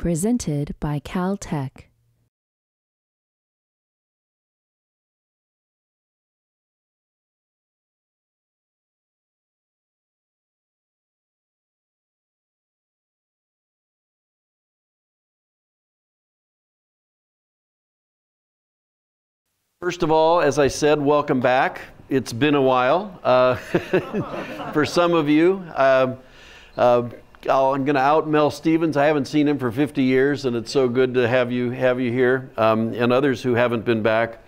Presented by Caltech. First of all, as I said, welcome back. It's been a while uh, for some of you. Uh, uh, I'm going to out Mel Stevens. I haven't seen him for 50 years, and it's so good to have you have you here, um, and others who haven't been back.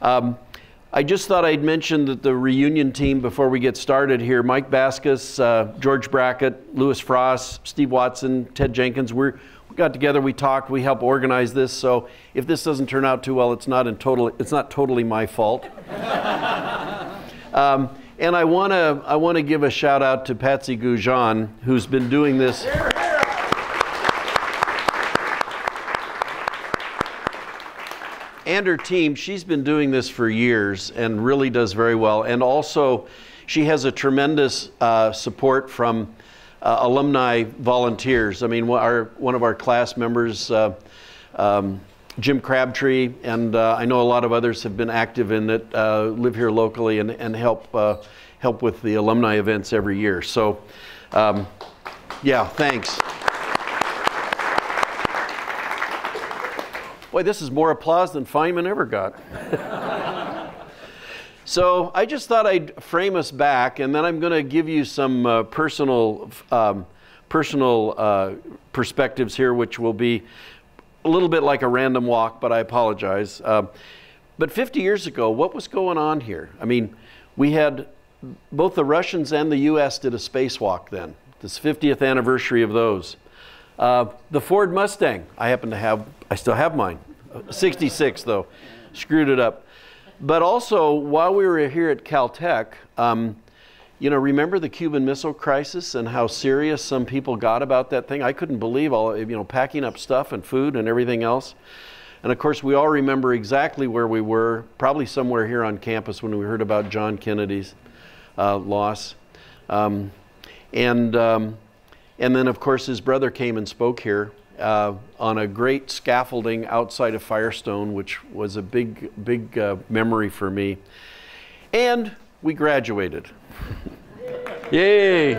Um, I just thought I'd mention that the reunion team before we get started here: Mike Baskus, uh, George Brackett, Lewis Frost, Steve Watson, Ted Jenkins. We're got together, we talked, we helped organize this. So if this doesn't turn out too well, it's not in total, it's not totally my fault. um, and I want to I want to give a shout out to Patsy Goujon, who's been doing this. And her team, she's been doing this for years and really does very well. And also, she has a tremendous uh, support from uh, alumni volunteers. I mean, our, one of our class members, uh, um, Jim Crabtree, and uh, I know a lot of others have been active in it, uh, live here locally, and, and help, uh, help with the alumni events every year. So, um, yeah, thanks. Boy, this is more applause than Feynman ever got. So I just thought I'd frame us back, and then I'm going to give you some uh, personal, um, personal uh, perspectives here, which will be a little bit like a random walk, but I apologize. Uh, but 50 years ago, what was going on here? I mean, we had both the Russians and the U.S. did a spacewalk then. This 50th anniversary of those. Uh, the Ford Mustang, I happen to have, I still have mine. 66 though, screwed it up. But also, while we were here at Caltech, um, you know, remember the Cuban Missile Crisis and how serious some people got about that thing? I couldn't believe all, you know, packing up stuff and food and everything else. And of course, we all remember exactly where we were, probably somewhere here on campus when we heard about John Kennedy's uh, loss. Um, and, um, and then, of course, his brother came and spoke here uh, on a great scaffolding outside of Firestone, which was a big, big uh, memory for me. And we graduated. Yay!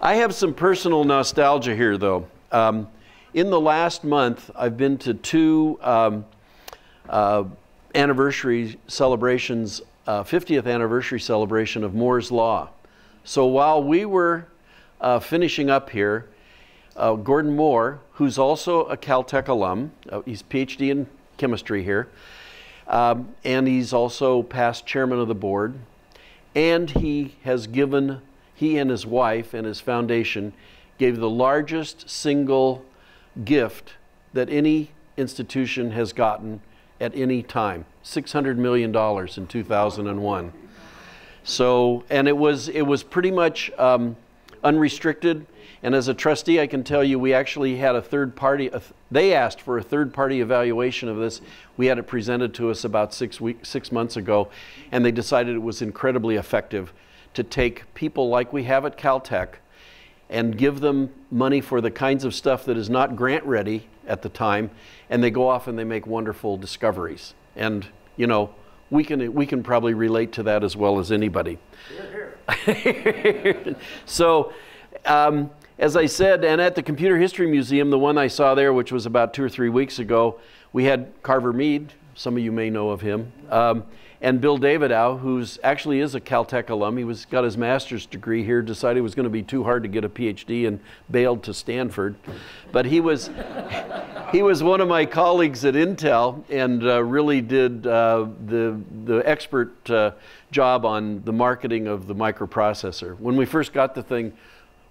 I have some personal nostalgia here, though. Um, in the last month, I've been to two um, uh, anniversary celebrations, 50th uh, anniversary celebration of Moore's Law. So while we were uh, finishing up here, uh, Gordon Moore, who's also a Caltech alum. Uh, he's PhD in chemistry here. Um, and he's also past chairman of the board. And he has given, he and his wife and his foundation gave the largest single gift that any institution has gotten at any time $600 million in 2001. So, and it was, it was pretty much um, unrestricted. And as a trustee, I can tell you we actually had a third party, they asked for a third party evaluation of this. We had it presented to us about six, weeks, six months ago, and they decided it was incredibly effective to take people like we have at Caltech and give them money for the kinds of stuff that is not grant ready at the time, and they go off and they make wonderful discoveries. And, you know, we can, we can probably relate to that as well as anybody. Here, here. so, um, as I said, and at the Computer History Museum, the one I saw there, which was about two or three weeks ago, we had Carver Mead, some of you may know of him, um, and Bill Davidow, who's actually is a Caltech alum. He was got his master's degree here, decided it was going to be too hard to get a PhD, and bailed to Stanford. But he was he was one of my colleagues at Intel, and uh, really did uh, the the expert uh, job on the marketing of the microprocessor. When we first got the thing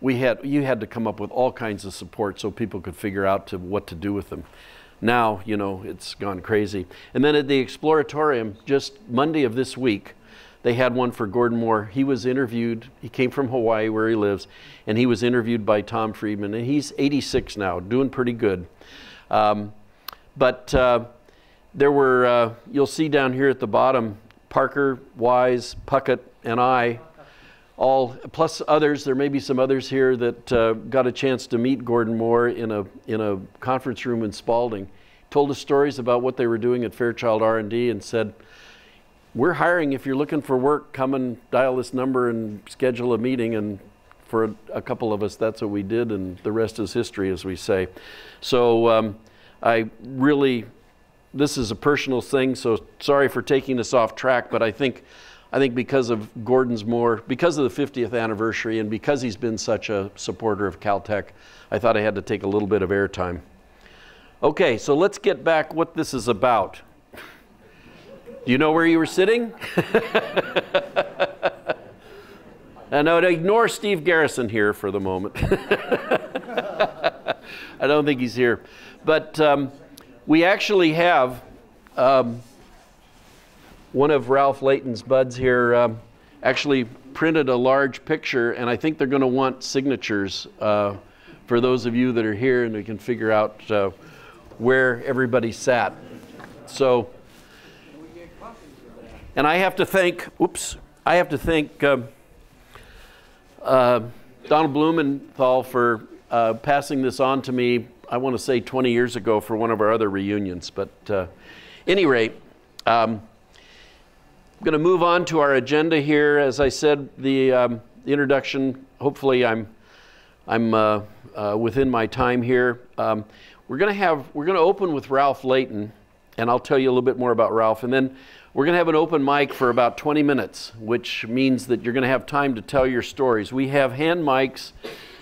we had you had to come up with all kinds of support so people could figure out to what to do with them. Now, you know, it's gone crazy. And then at the Exploratorium, just Monday of this week, they had one for Gordon Moore. He was interviewed. He came from Hawaii, where he lives, and he was interviewed by Tom Friedman. And he's 86 now, doing pretty good. Um, but uh, there were, uh, you'll see down here at the bottom, Parker, Wise, Puckett, and I all plus others. There may be some others here that uh, got a chance to meet Gordon Moore in a in a conference room in Spalding. Told us stories about what they were doing at Fairchild R&D and said, "We're hiring. If you're looking for work, come and dial this number and schedule a meeting." And for a, a couple of us, that's what we did, and the rest is history, as we say. So um, I really, this is a personal thing. So sorry for taking us off track, but I think I think because of Gordon Moore's, because of the 50th anniversary, and because he's been such a supporter of Caltech, I thought I had to take a little bit of airtime. Okay, so let's get back what this is about. Do you know where you were sitting? and I would ignore Steve Garrison here for the moment. I don't think he's here. But um, we actually have. Um, one of Ralph Leighton's buds here um, actually printed a large picture, and I think they're going to want signatures uh, for those of you that are here, and we can figure out uh, where everybody sat. So, and I have to thank, oops, I have to thank um, uh, Donald Blumenthal for uh, passing this on to me, I want to say 20 years ago for one of our other reunions. But uh, any rate, um, going to move on to our agenda here. As I said, the, um, the introduction, hopefully I'm, I'm uh, uh, within my time here. Um, we're going to have, we're going to open with Ralph Leighton, and I'll tell you a little bit more about Ralph. And then we're going to have an open mic for about 20 minutes, which means that you're going to have time to tell your stories. We have hand mics,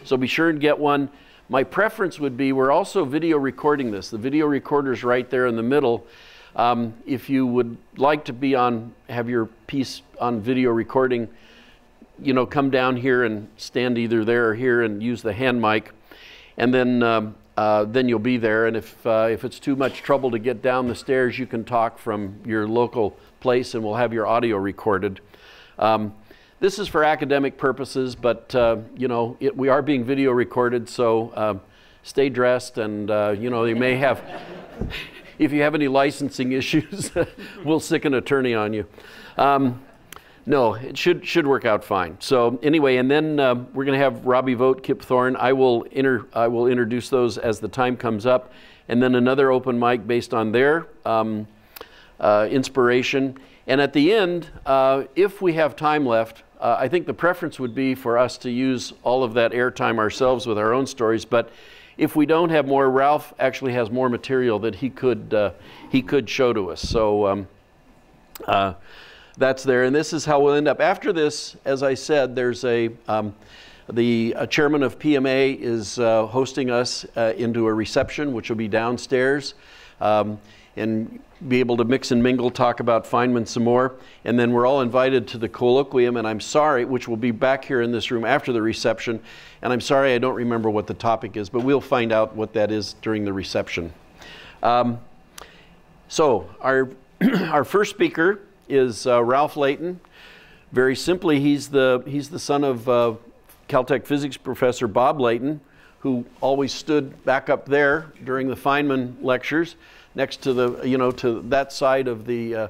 so be sure and get one. My preference would be we're also video recording this. The video recorder's right there in the middle. Um, if you would like to be on, have your piece on video recording, you know, come down here and stand either there or here and use the hand mic, and then um, uh, then you'll be there. And if uh, if it's too much trouble to get down the stairs, you can talk from your local place, and we'll have your audio recorded. Um, this is for academic purposes, but uh, you know, it, we are being video recorded, so uh, stay dressed, and uh, you know, you may have if you have any licensing issues, we'll sick an attorney on you. Um, no, it should should work out fine. So anyway, and then uh, we're going to have Robbie Vogt, Kip Thorne. I will inter, I will introduce those as the time comes up, and then another open mic based on their um, uh, inspiration. And at the end, uh, if we have time left, uh, I think the preference would be for us to use all of that airtime ourselves with our own stories, but if we don't have more, Ralph actually has more material that he could uh, he could show to us. So um, uh, that's there, and this is how we'll end up. After this, as I said, there's a um, the uh, chairman of PMA is uh, hosting us uh, into a reception, which will be downstairs. Um, and be able to mix and mingle, talk about Feynman some more. And then we're all invited to the colloquium, and I'm sorry, which will be back here in this room after the reception. And I'm sorry I don't remember what the topic is, but we'll find out what that is during the reception. Um, so, our, our first speaker is uh, Ralph Leighton. Very simply, he's the, he's the son of uh, Caltech physics professor Bob Leighton, who always stood back up there during the Feynman lectures next to the, you know, to that side of the, uh,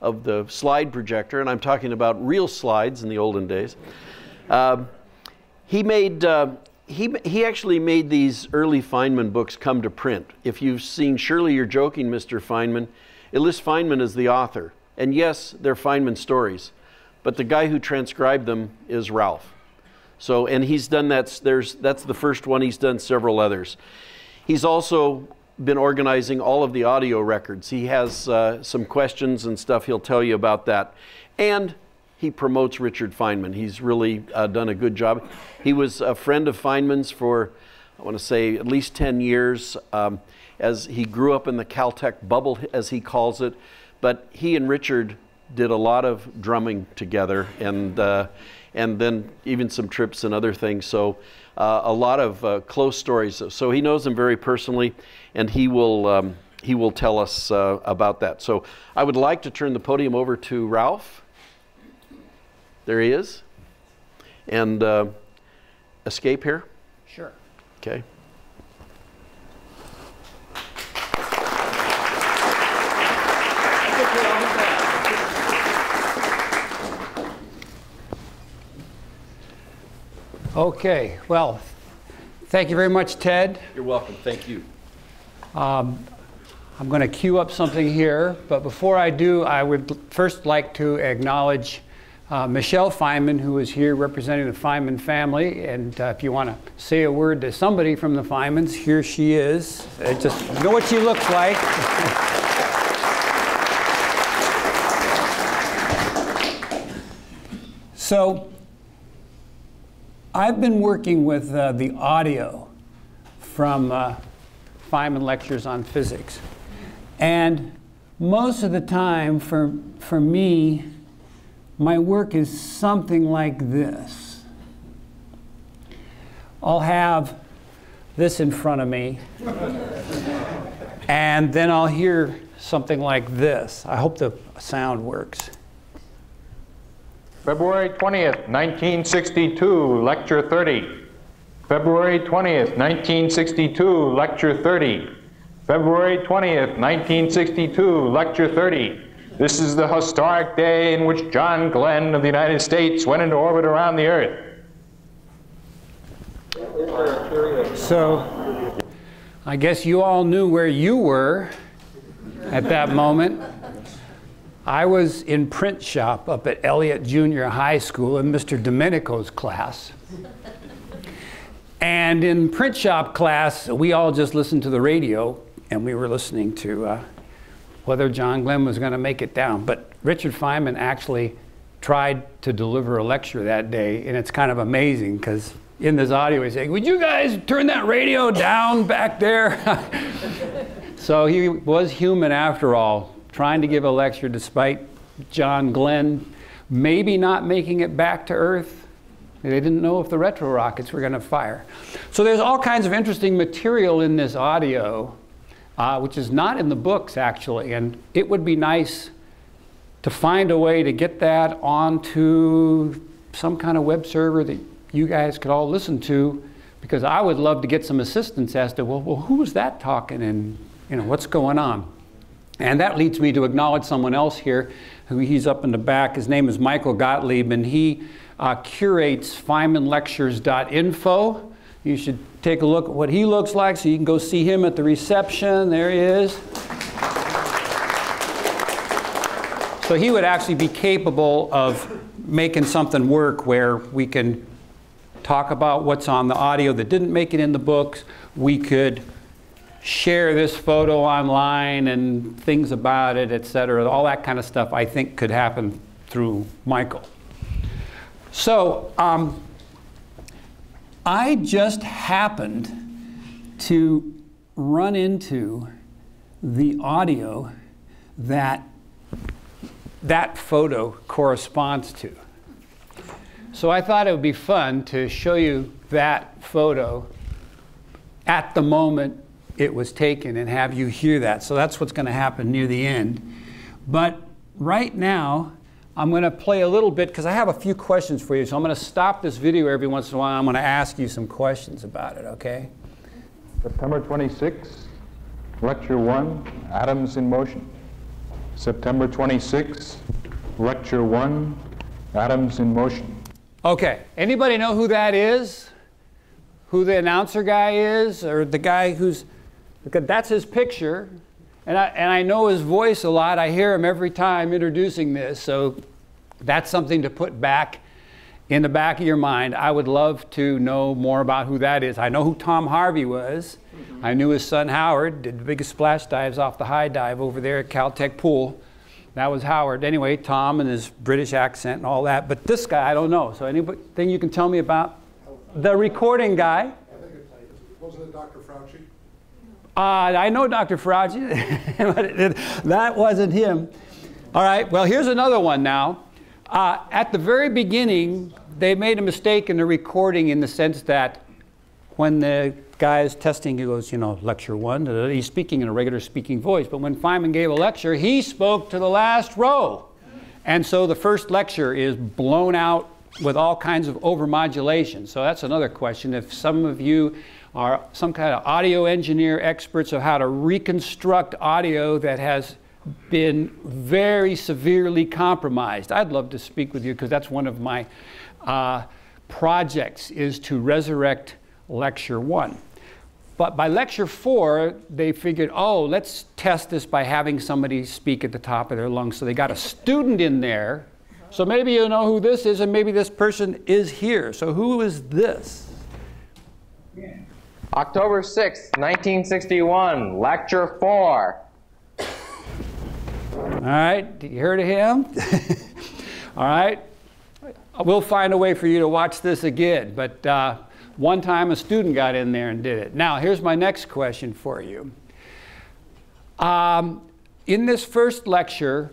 of the slide projector, and I'm talking about real slides in the olden days. Uh, he made, uh, he, he actually made these early Feynman books come to print. If you've seen Surely You're Joking, Mr. Feynman, it lists Feynman as the author. And yes, they're Feynman stories, but the guy who transcribed them is Ralph. So, and he's done that, there's, that's the first one, he's done several others. He's also been organizing all of the audio records. He has uh, some questions and stuff he'll tell you about that. And he promotes Richard Feynman. He's really uh, done a good job. He was a friend of Feynman's for, I want to say, at least 10 years um, as he grew up in the Caltech bubble, as he calls it. But he and Richard did a lot of drumming together and, uh, and then even some trips and other things. So uh, a lot of uh, close stories. So he knows them very personally, and he will, um, he will tell us uh, about that. So I would like to turn the podium over to Ralph. There he is. And uh, escape here? Sure. Okay. Okay, well, thank you very much, Ted. You're welcome. Thank you. Um, I'm going to queue up something here, but before I do, I would first like to acknowledge uh, Michelle Feynman, who is here representing the Feynman family. And uh, if you want to say a word to somebody from the Feynmans, here she is. Uh, just know what she looks like. so, I've been working with uh, the audio from uh, Feynman lectures on physics. And most of the time, for, for me, my work is something like this. I'll have this in front of me, and then I'll hear something like this. I hope the sound works. February 20th, 1962, Lecture 30. February 20th, 1962, Lecture 30. February 20th, 1962, Lecture 30. This is the historic day in which John Glenn of the United States went into orbit around the Earth. So, I guess you all knew where you were at that moment. I was in print shop up at Elliott Junior High School in Mr. Domenico's class. And in print shop class, we all just listened to the radio and we were listening to uh, whether John Glenn was going to make it down. But Richard Feynman actually tried to deliver a lecture that day, and it's kind of amazing because in this audio he's saying, Would you guys turn that radio down back there? so he was human after all, trying to give a lecture despite John Glenn maybe not making it back to Earth. They didn't know if the retro rockets were going to fire. So there's all kinds of interesting material in this audio, uh, which is not in the books actually. And it would be nice to find a way to get that onto some kind of web server that you guys could all listen to, because I would love to get some assistance as to, well, well who was that talking and you know, what's going on? And that leads me to acknowledge someone else here, who he's up in the back. His name is Michael Gottlieb, and he uh, curates FeynmanLectures.info. You should take a look at what he looks like so you can go see him at the reception. There he is. So he would actually be capable of making something work where we can talk about what's on the audio that didn't make it in the books. We could share this photo online and things about it, et cetera. All that kind of stuff I think could happen through Michael. So um, I just happened to run into the audio that that photo corresponds to. So I thought it would be fun to show you that photo at the moment it was taken and have you hear that. So that's what's going to happen near the end. But right now, I'm going to play a little bit because I have a few questions for you. So I'm going to stop this video every once in a while. I'm going to ask you some questions about it, okay? September 26, Lecture 1, Atoms in Motion. September 26, Lecture 1, Atoms in Motion. Okay, anybody know who that is? Who the announcer guy is? Or the guy who's because that's his picture. And I, and I know his voice a lot. I hear him every time introducing this. So that's something to put back in the back of your mind. I would love to know more about who that is. I know who Tom Harvey was. Mm-hmm. I knew his son Howard did the biggest splash dives off the high dive over there at Caltech Pool. That was Howard. Anyway, Tom and his British accent and all that. But this guy, I don't know. So anything you can tell me about the recording guy? I think it, wasn't it Dr. Fauci? Uh, I know Dr. Fauci, but that wasn't him. All right, well, here's another one now. Uh, at the very beginning, they made a mistake in the recording in the sense that when the guy is testing, he goes, you know, lecture one, he's speaking in a regular speaking voice. But when Feynman gave a lecture, he spoke to the last row. And so the first lecture is blown out with all kinds of overmodulation. So that's another question. If some of you are some kind of audio engineer experts of how to reconstruct audio that has been very severely compromised. I'd love to speak with you because that's one of my uh, projects is to resurrect lecture one. But by lecture four, they figured, oh, let's test this by having somebody speak at the top of their lungs. So they got a student in there. So maybe you know who this is, and maybe this person is here. So who is this? October 6th, 1961, Lecture 4. All right, you heard of him? All right, we'll find a way for you to watch this again. But uh, one time a student got in there and did it. Now, here's my next question for you. Um, in this first lecture,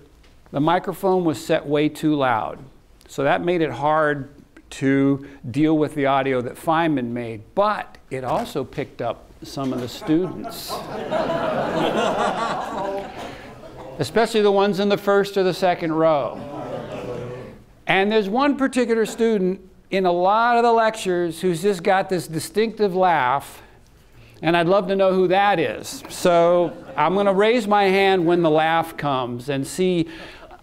the microphone was set way too loud. So that made it hard to deal with the audio that Feynman made. But it also picked up some of the students. Especially the ones in the first or the second row. And there's one particular student in a lot of the lectures who's just got this distinctive laugh, and I'd love to know who that is. So I'm going to raise my hand when the laugh comes and see.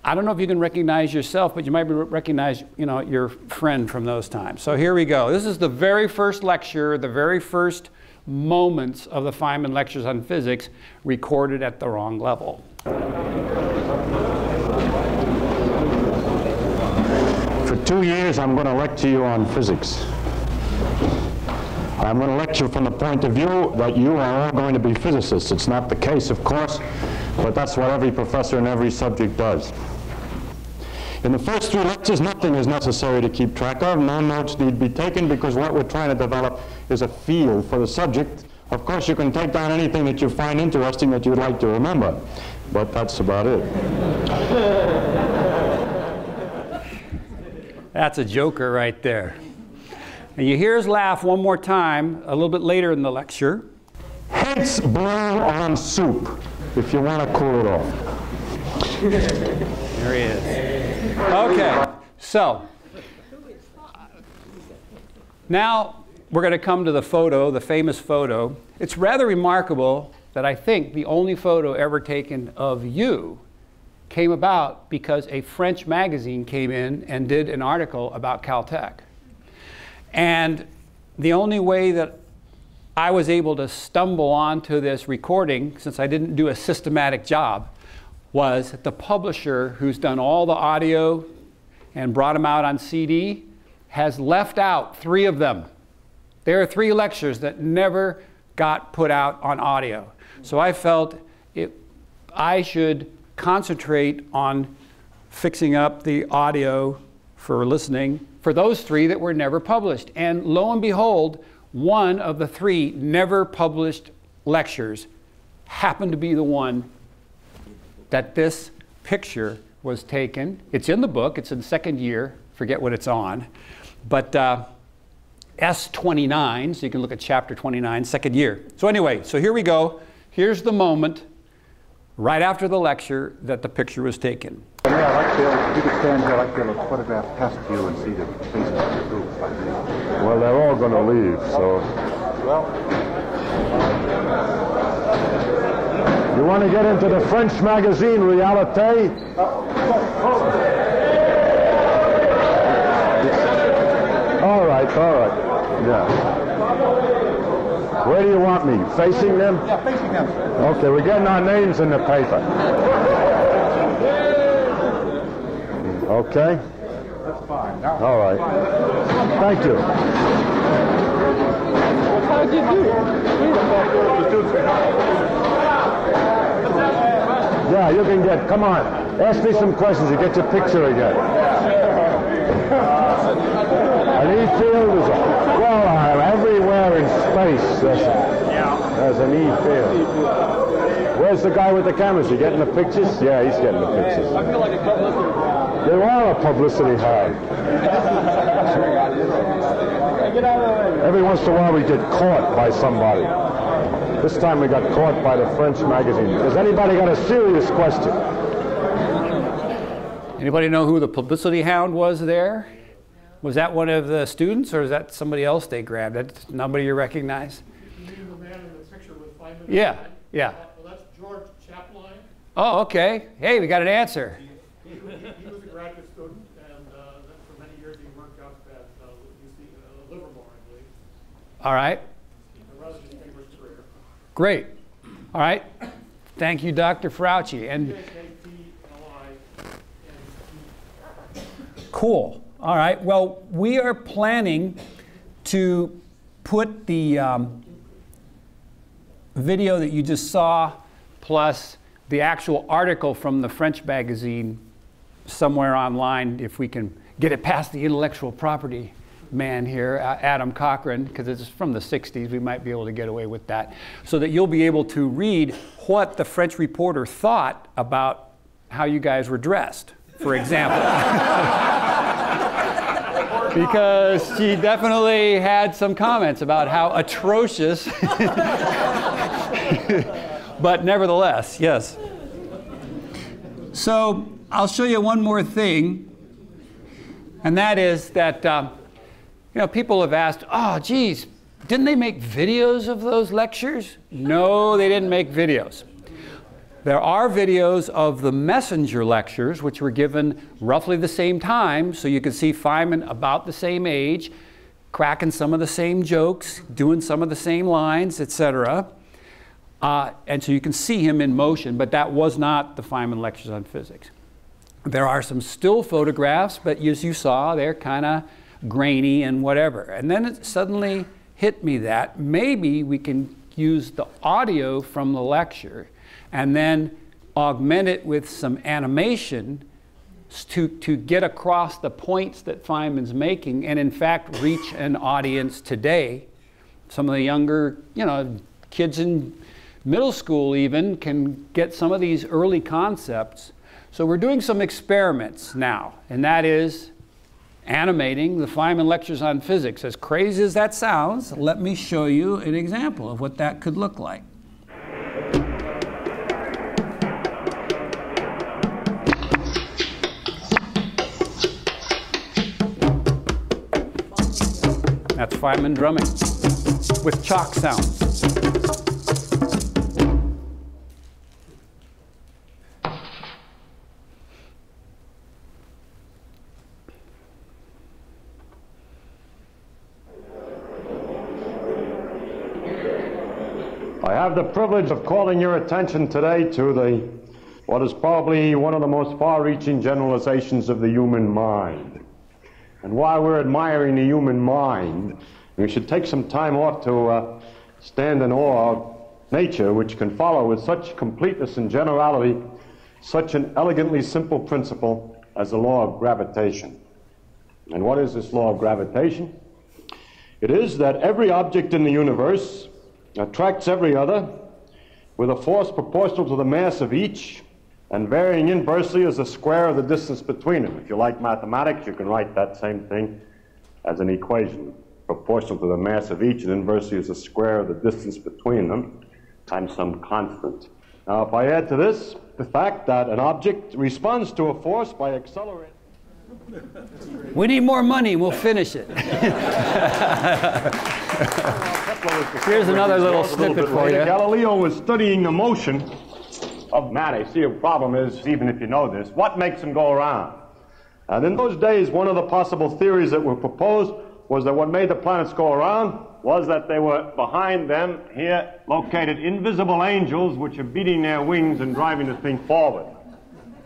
I don't know if you can recognize yourself, but you might recognize, you know, your friend from those times. So here we go. This is the very first lecture, the very first moments of the Feynman lectures on physics recorded at the wrong level. For two years, I'm going to lecture you on physics. I'm going to lecture from the point of view that you are all going to be physicists. It's not the case, of course, but that's what every professor in every subject does. In the first three lectures, nothing is necessary to keep track of. No notes need be taken because what we're trying to develop is a feel for the subject. Of course, you can take down anything that you find interesting that you'd like to remember, but that's about it. That's a joker right there. And you hear his laugh one more time a little bit later in the lecture. Heads blow on soup if you want to cool it off. there he is. Okay, so now we're going to come to the photo, the famous photo. It's rather remarkable that I think the only photo ever taken of you came about because a French magazine came in and did an article about Caltech. And the only way that I was able to stumble onto this recording, since I didn't do a systematic job, was the publisher who's done all the audio and brought them out on CD has left out three of them. There are three lectures that never got put out on audio. So I felt it, I should concentrate on fixing up the audio for listening for those three that were never published. And lo and behold, one of the three never published lectures happened to be the one that this picture was taken. It's in the book, it's in second year, forget what it's on. But uh, S29, so you can look at chapter 29, second year. So, anyway, so here we go. Here's the moment right after the lecture that the picture was taken. Yeah, I'd like to, you could stand here, I'd like to look photograph past you and see the faces of the group. Well, they're all going to leave, so. Well. You want to get into the French magazine Realite? All right, all right. Yeah. Where do you want me? Facing them? Yeah, facing them. Okay, we're getting our names in the paper. Okay? That's fine. All right. Thank you. How'd you do? Yeah, you can get, come on. Ask me some questions. You get your picture again. An E-field is, well, uh, everywhere in space there's, there's an E-field. Where's the guy with the cameras? You getting the pictures? Yeah, he's getting the pictures. I feel like a publicity You are a publicity hound. Every once in a while we get caught by somebody. This time we got caught by the French magazine. Has anybody got a serious question? Anybody know who the publicity hound was there? Was that one of the students, or is that somebody else they grabbed? That's nobody you recognize? You mean the man in the picture with Feynman? Yeah, yeah. Well, that's George Chapline. Oh, okay. Hey, we got an answer. He was, he was a graduate student, and uh, then for many years he worked up at uh, UC Livermore, I believe. All right. Great. All right. Thank you, Dr. Frauci. And cool. All right. Well, we are planning to put the um, video that you just saw plus the actual article from the French magazine somewhere online if we can get it past the intellectual property man here, Adam Cochran, because it's from the 60s, we might be able to get away with that, so that you'll be able to read what the French reporter thought about how you guys were dressed, for example. because she definitely had some comments about how atrocious, but nevertheless, yes. So I'll show you one more thing, and that is that uh, you know people have asked, "Oh, geez, didn't they make videos of those lectures?" No, they didn't make videos. There are videos of the messenger lectures, which were given roughly the same time, so you can see Feynman about the same age, cracking some of the same jokes, doing some of the same lines, etc. Uh, and so you can see him in motion, but that was not the Feynman lectures on physics. There are some still photographs, but as you saw, they're kind of grainy and whatever. And then it suddenly hit me that maybe we can use the audio from the lecture and then augment it with some animation to, to get across the points that Feynman's making and in fact reach an audience today. Some of the younger, you know, kids in middle school even can get some of these early concepts so we're doing some experiments now, and that is animating the Feynman lectures on physics. As crazy as that sounds, let me show you an example of what that could look like. That's Feynman drumming with chalk sounds. Have the privilege of calling your attention today to the what is probably one of the most far-reaching generalizations of the human mind. And while we're admiring the human mind, we should take some time off to uh, stand in awe of nature, which can follow with such completeness and generality such an elegantly simple principle as the law of gravitation. And what is this law of gravitation? It is that every object in the universe attracts every other with a force proportional to the mass of each and varying inversely as the square of the distance between them. If you like mathematics, you can write that same thing as an equation, proportional to the mass of each and inversely as the square of the distance between them times some constant. Now, if I add to this the fact that an object responds to a force by accelerating. We need more money, we'll finish it. Here's another little snippet for you. Galileo was studying the motion oh, of matter. See, a problem is, even if you know this, what makes them go around? And in those days, one of the possible theories that were proposed was that what made the planets go around was that they were behind them here located invisible angels which are beating their wings and driving the thing forward.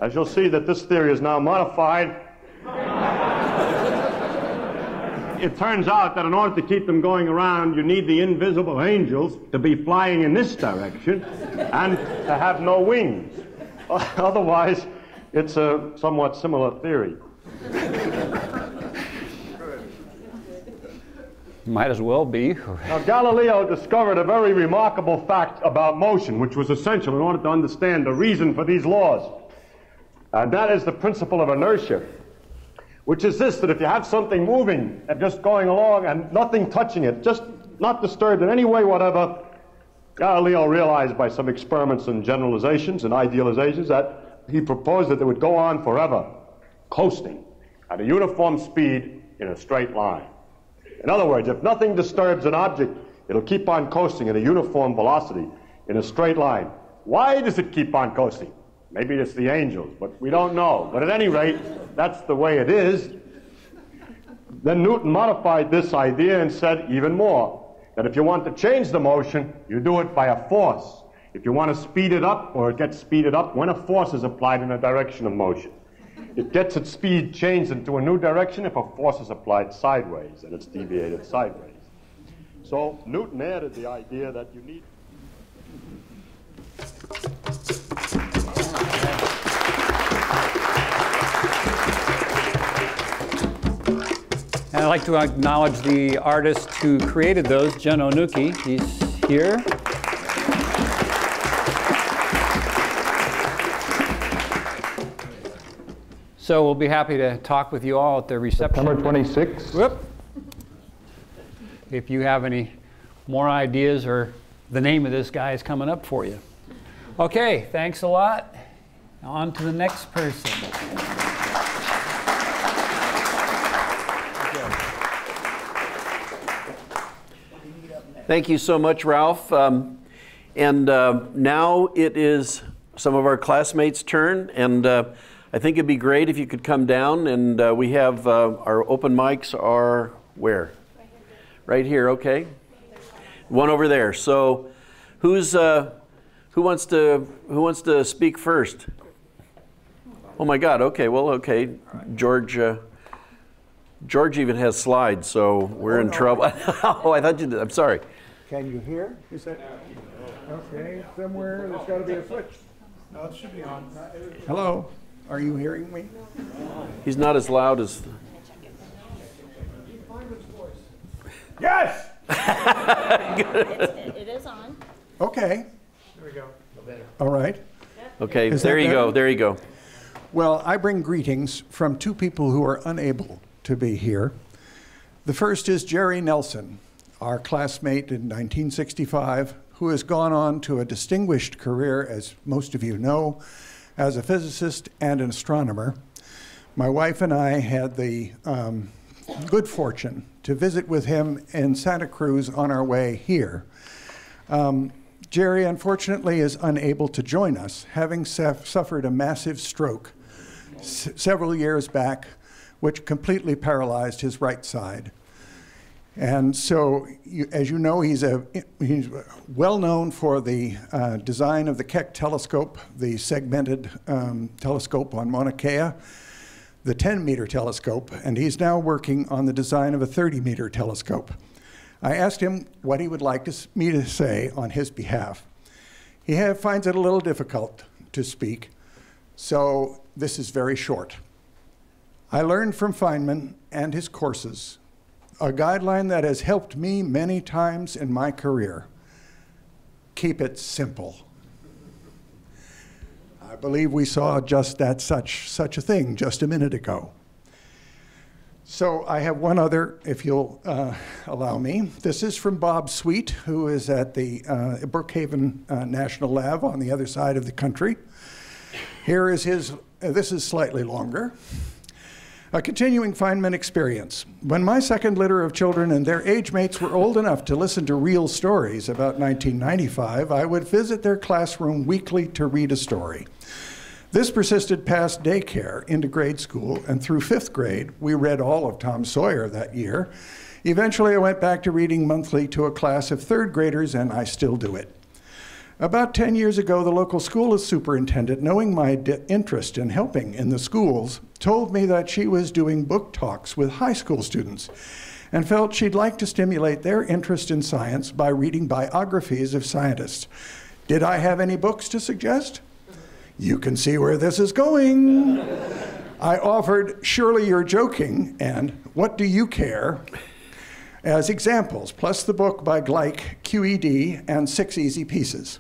As you'll see that this theory is now modified it turns out that in order to keep them going around, you need the invisible angels to be flying in this direction and to have no wings. Otherwise, it's a somewhat similar theory. Might as well be. now, Galileo discovered a very remarkable fact about motion, which was essential in order to understand the reason for these laws. And that is the principle of inertia which is this that if you have something moving and just going along and nothing touching it, just not disturbed in any way whatever, Galileo realized by some experiments and generalizations and idealizations that he proposed that it would go on forever, coasting at a uniform speed in a straight line. In other words, if nothing disturbs an object, it'll keep on coasting at a uniform velocity in a straight line. Why does it keep on coasting? Maybe it's the angels, but we don't know. But at any rate, that's the way it is. Then Newton modified this idea and said even more. that if you want to change the motion, you do it by a force. If you want to speed it up or it gets speeded up when a force is applied in a direction of motion. It gets its speed changed into a new direction if a force is applied sideways and it's deviated sideways. So Newton added the idea that you need. And I'd like to acknowledge the artist who created those, Jen Onuki. He's here. So we'll be happy to talk with you all at the reception. September 26th. Whoop. If you have any more ideas or the name of this guy is coming up for you. Okay, thanks a lot. On to the next person. Thank you so much, Ralph. Um, and uh, now it is some of our classmates' turn, and uh, I think it'd be great if you could come down. And uh, we have uh, our open mics are where? Right here. Okay. One over there. So, who's uh, who wants to who wants to speak first? Oh my God. Okay. Well, okay. George. Uh, George even has slides, so we're in trouble. oh, I thought you did. I'm sorry. Can you hear? Is that okay? Somewhere there's got to be a switch. No, it should be on. Hello, are you hearing me? He's not as loud as. The... Yes. It it is on. Okay. There we go. All right. Okay, Is there you go. There you go. Well, I bring greetings from two people who are unable to be here. The first is Jerry Nelson, our classmate in 1965, who has gone on to a distinguished career, as most of you know, as a physicist and an astronomer. My wife and I had the um, good fortune to visit with him in Santa Cruz on our way here. Um, Jerry, unfortunately, is unable to join us, having suf- suffered a massive stroke several years back, which completely paralyzed his right side. And so, you, as you know, he's, a, he's well known for the uh, design of the Keck telescope, the segmented um, telescope on Mauna Kea, the 10 meter telescope, and he's now working on the design of a 30 meter telescope. I asked him what he would like to, me to say on his behalf. He ha finds it a little difficult to speak, so this is very short. I learned from Feynman and his courses a guideline that has helped me many times in my career. Keep it simple. I believe we saw just that such such a thing just a minute ago. So I have one other, if you'll uh, allow me. This is from Bob Sweet, who is at the uh, Brookhaven uh, National Lab on the other side of the country. Here is his. Uh, this is slightly longer. A continuing Feynman experience. When my second litter of children and their age mates were old enough to listen to real stories about 1995, I would visit their classroom weekly to read a story. This persisted past daycare into grade school, and through fifth grade, we read all of Tom Sawyer that year. Eventually, I went back to reading monthly to a class of third graders, and I still do it. About 10 years ago, the local school superintendent, knowing my interest in helping in the schools, told me that she was doing book talks with high school students and felt she'd like to stimulate their interest in science by reading biographies of scientists. Did I have any books to suggest? You can see where this is going. I offered Surely You're Joking and What Do You Care as examples, plus the book by Gleick, QED, and Six Easy Pieces.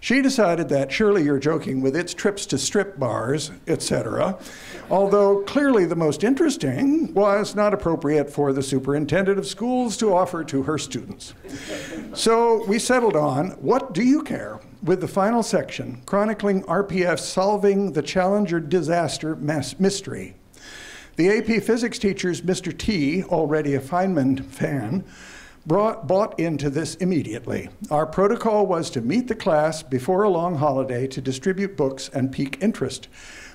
She decided that surely you're joking with its trips to strip bars, etc., although clearly the most interesting was not appropriate for the superintendent of schools to offer to her students. So we settled on What Do You Care? with the final section chronicling RPF solving the Challenger disaster mystery. The AP physics teacher's Mr. T, already a Feynman fan, brought, bought into this immediately. Our protocol was to meet the class before a long holiday to distribute books and pique interest.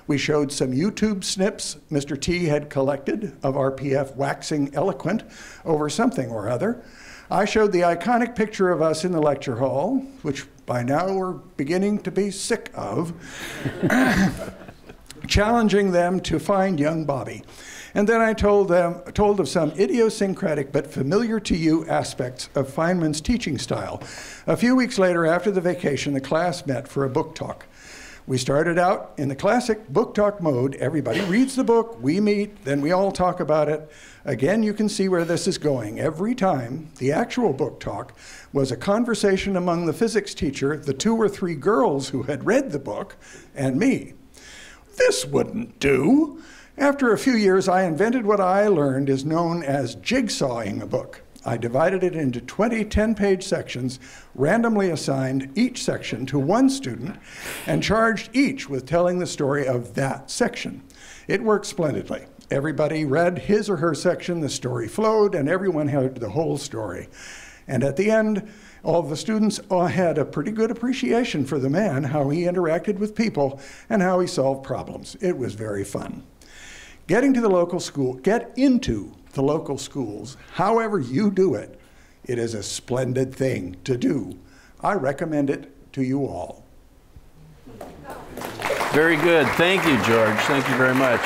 We showed some YouTube snips Mr. T had collected of RPF waxing eloquent over something or other. I showed the iconic picture of us in the lecture hall, which by now we're beginning to be sick of, challenging them to find young Bobby. And then I told them told of some idiosyncratic but familiar to you aspects of Feynman's teaching style. A few weeks later, after the vacation, the class met for a book talk. We started out in the classic book talk mode. Everybody reads the book, we meet, then we all talk about it. Again, you can see where this is going. Every time, the actual book talk was a conversation among the physics teacher, the two or three girls who had read the book, and me. This wouldn't do. After a few years, I invented what I learned is known as jigsawing a book. I divided it into 20 10 page sections, randomly assigned each section to one student, and charged each with telling the story of that section. It worked splendidly. Everybody read his or her section, the story flowed, and everyone heard the whole story. And at the end, all the students all had a pretty good appreciation for the man, how he interacted with people, and how he solved problems. It was very fun. Getting to the local school, get into the local schools, however you do it, it is a splendid thing to do. I recommend it to you all. Very good. Thank you, George. Thank you very much.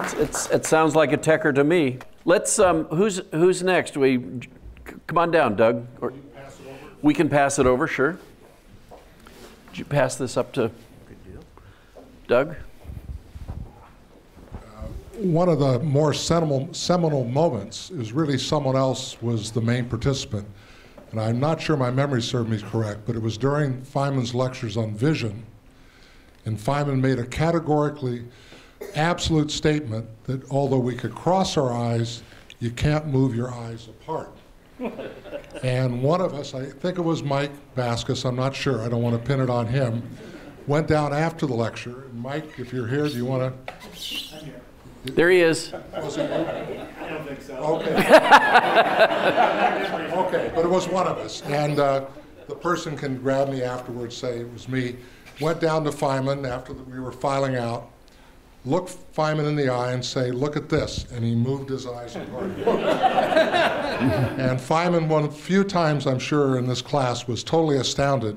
It's, it's, it sounds like a techer to me. Let's. Um, who's who's next? We come on down, Doug. Or, we can pass it over. Sure. Did you pass this up to Doug? One of the more seminal, seminal moments is really someone else was the main participant. And I'm not sure my memory served me correct, but it was during Feynman's lectures on vision. And Feynman made a categorically absolute statement that although we could cross our eyes, you can't move your eyes apart. and one of us, I think it was Mike Vasquez, I'm not sure, I don't want to pin it on him, went down after the lecture. And Mike, if you're here, do you want to? There he is. Was it I don't think so. Okay. okay, but it was one of us. And uh, the person can grab me afterwards, say it was me. Went down to Feynman after we were filing out, looked Feynman in the eye and say, look at this. And he moved his eyes apart. and Feynman, one few times I'm sure in this class, was totally astounded.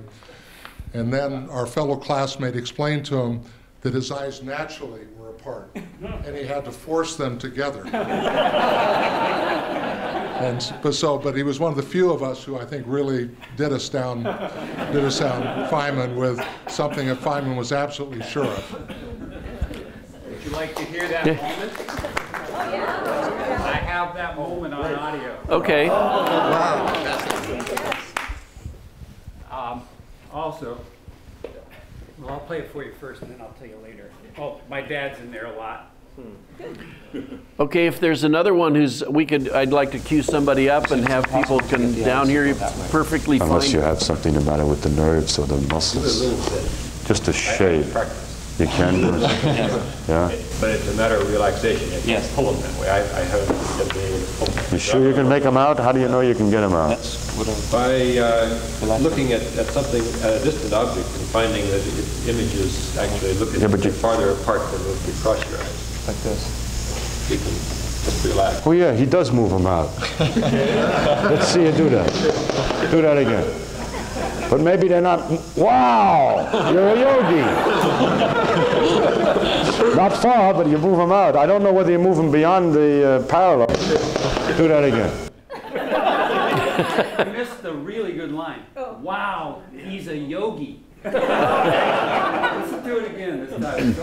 And then our fellow classmate explained to him that his eyes naturally were apart, and he had to force them together. and but so, but he was one of the few of us who I think really did astound, did astound Feynman with something that Feynman was absolutely sure of. Would you like to hear that moment? Oh, yeah. I have that moment on audio. Okay. Wow. Um, also, well, I'll play it for you first, and then I'll tell you later. Oh, my dad's in there a lot. Hmm. Okay, if there's another one who's, we could, I'd like to cue somebody up and have people can down here perfectly fine. Unless you have something the matter with the nerves or the muscles. Just a shade. You can? Yeah? But it's a matter of relaxation. You yes. pull them that way. I, I haven't yet been able to pull them. You sure you can make them out? How do you know you can get them out? By uh, looking at, at something, at a distant object, and finding that its images actually look yeah, but you, farther apart than if be cross your eyes. Like this. You can just relax. Oh yeah, he does move them out. Let's see you do that. Do that again. But maybe they're not, wow, you're a yogi. not far, but you move them out. I don't know whether you move them beyond the uh, parallel. Do that again. you missed the really good line. Wow, he's a yogi. Let's do it again this time.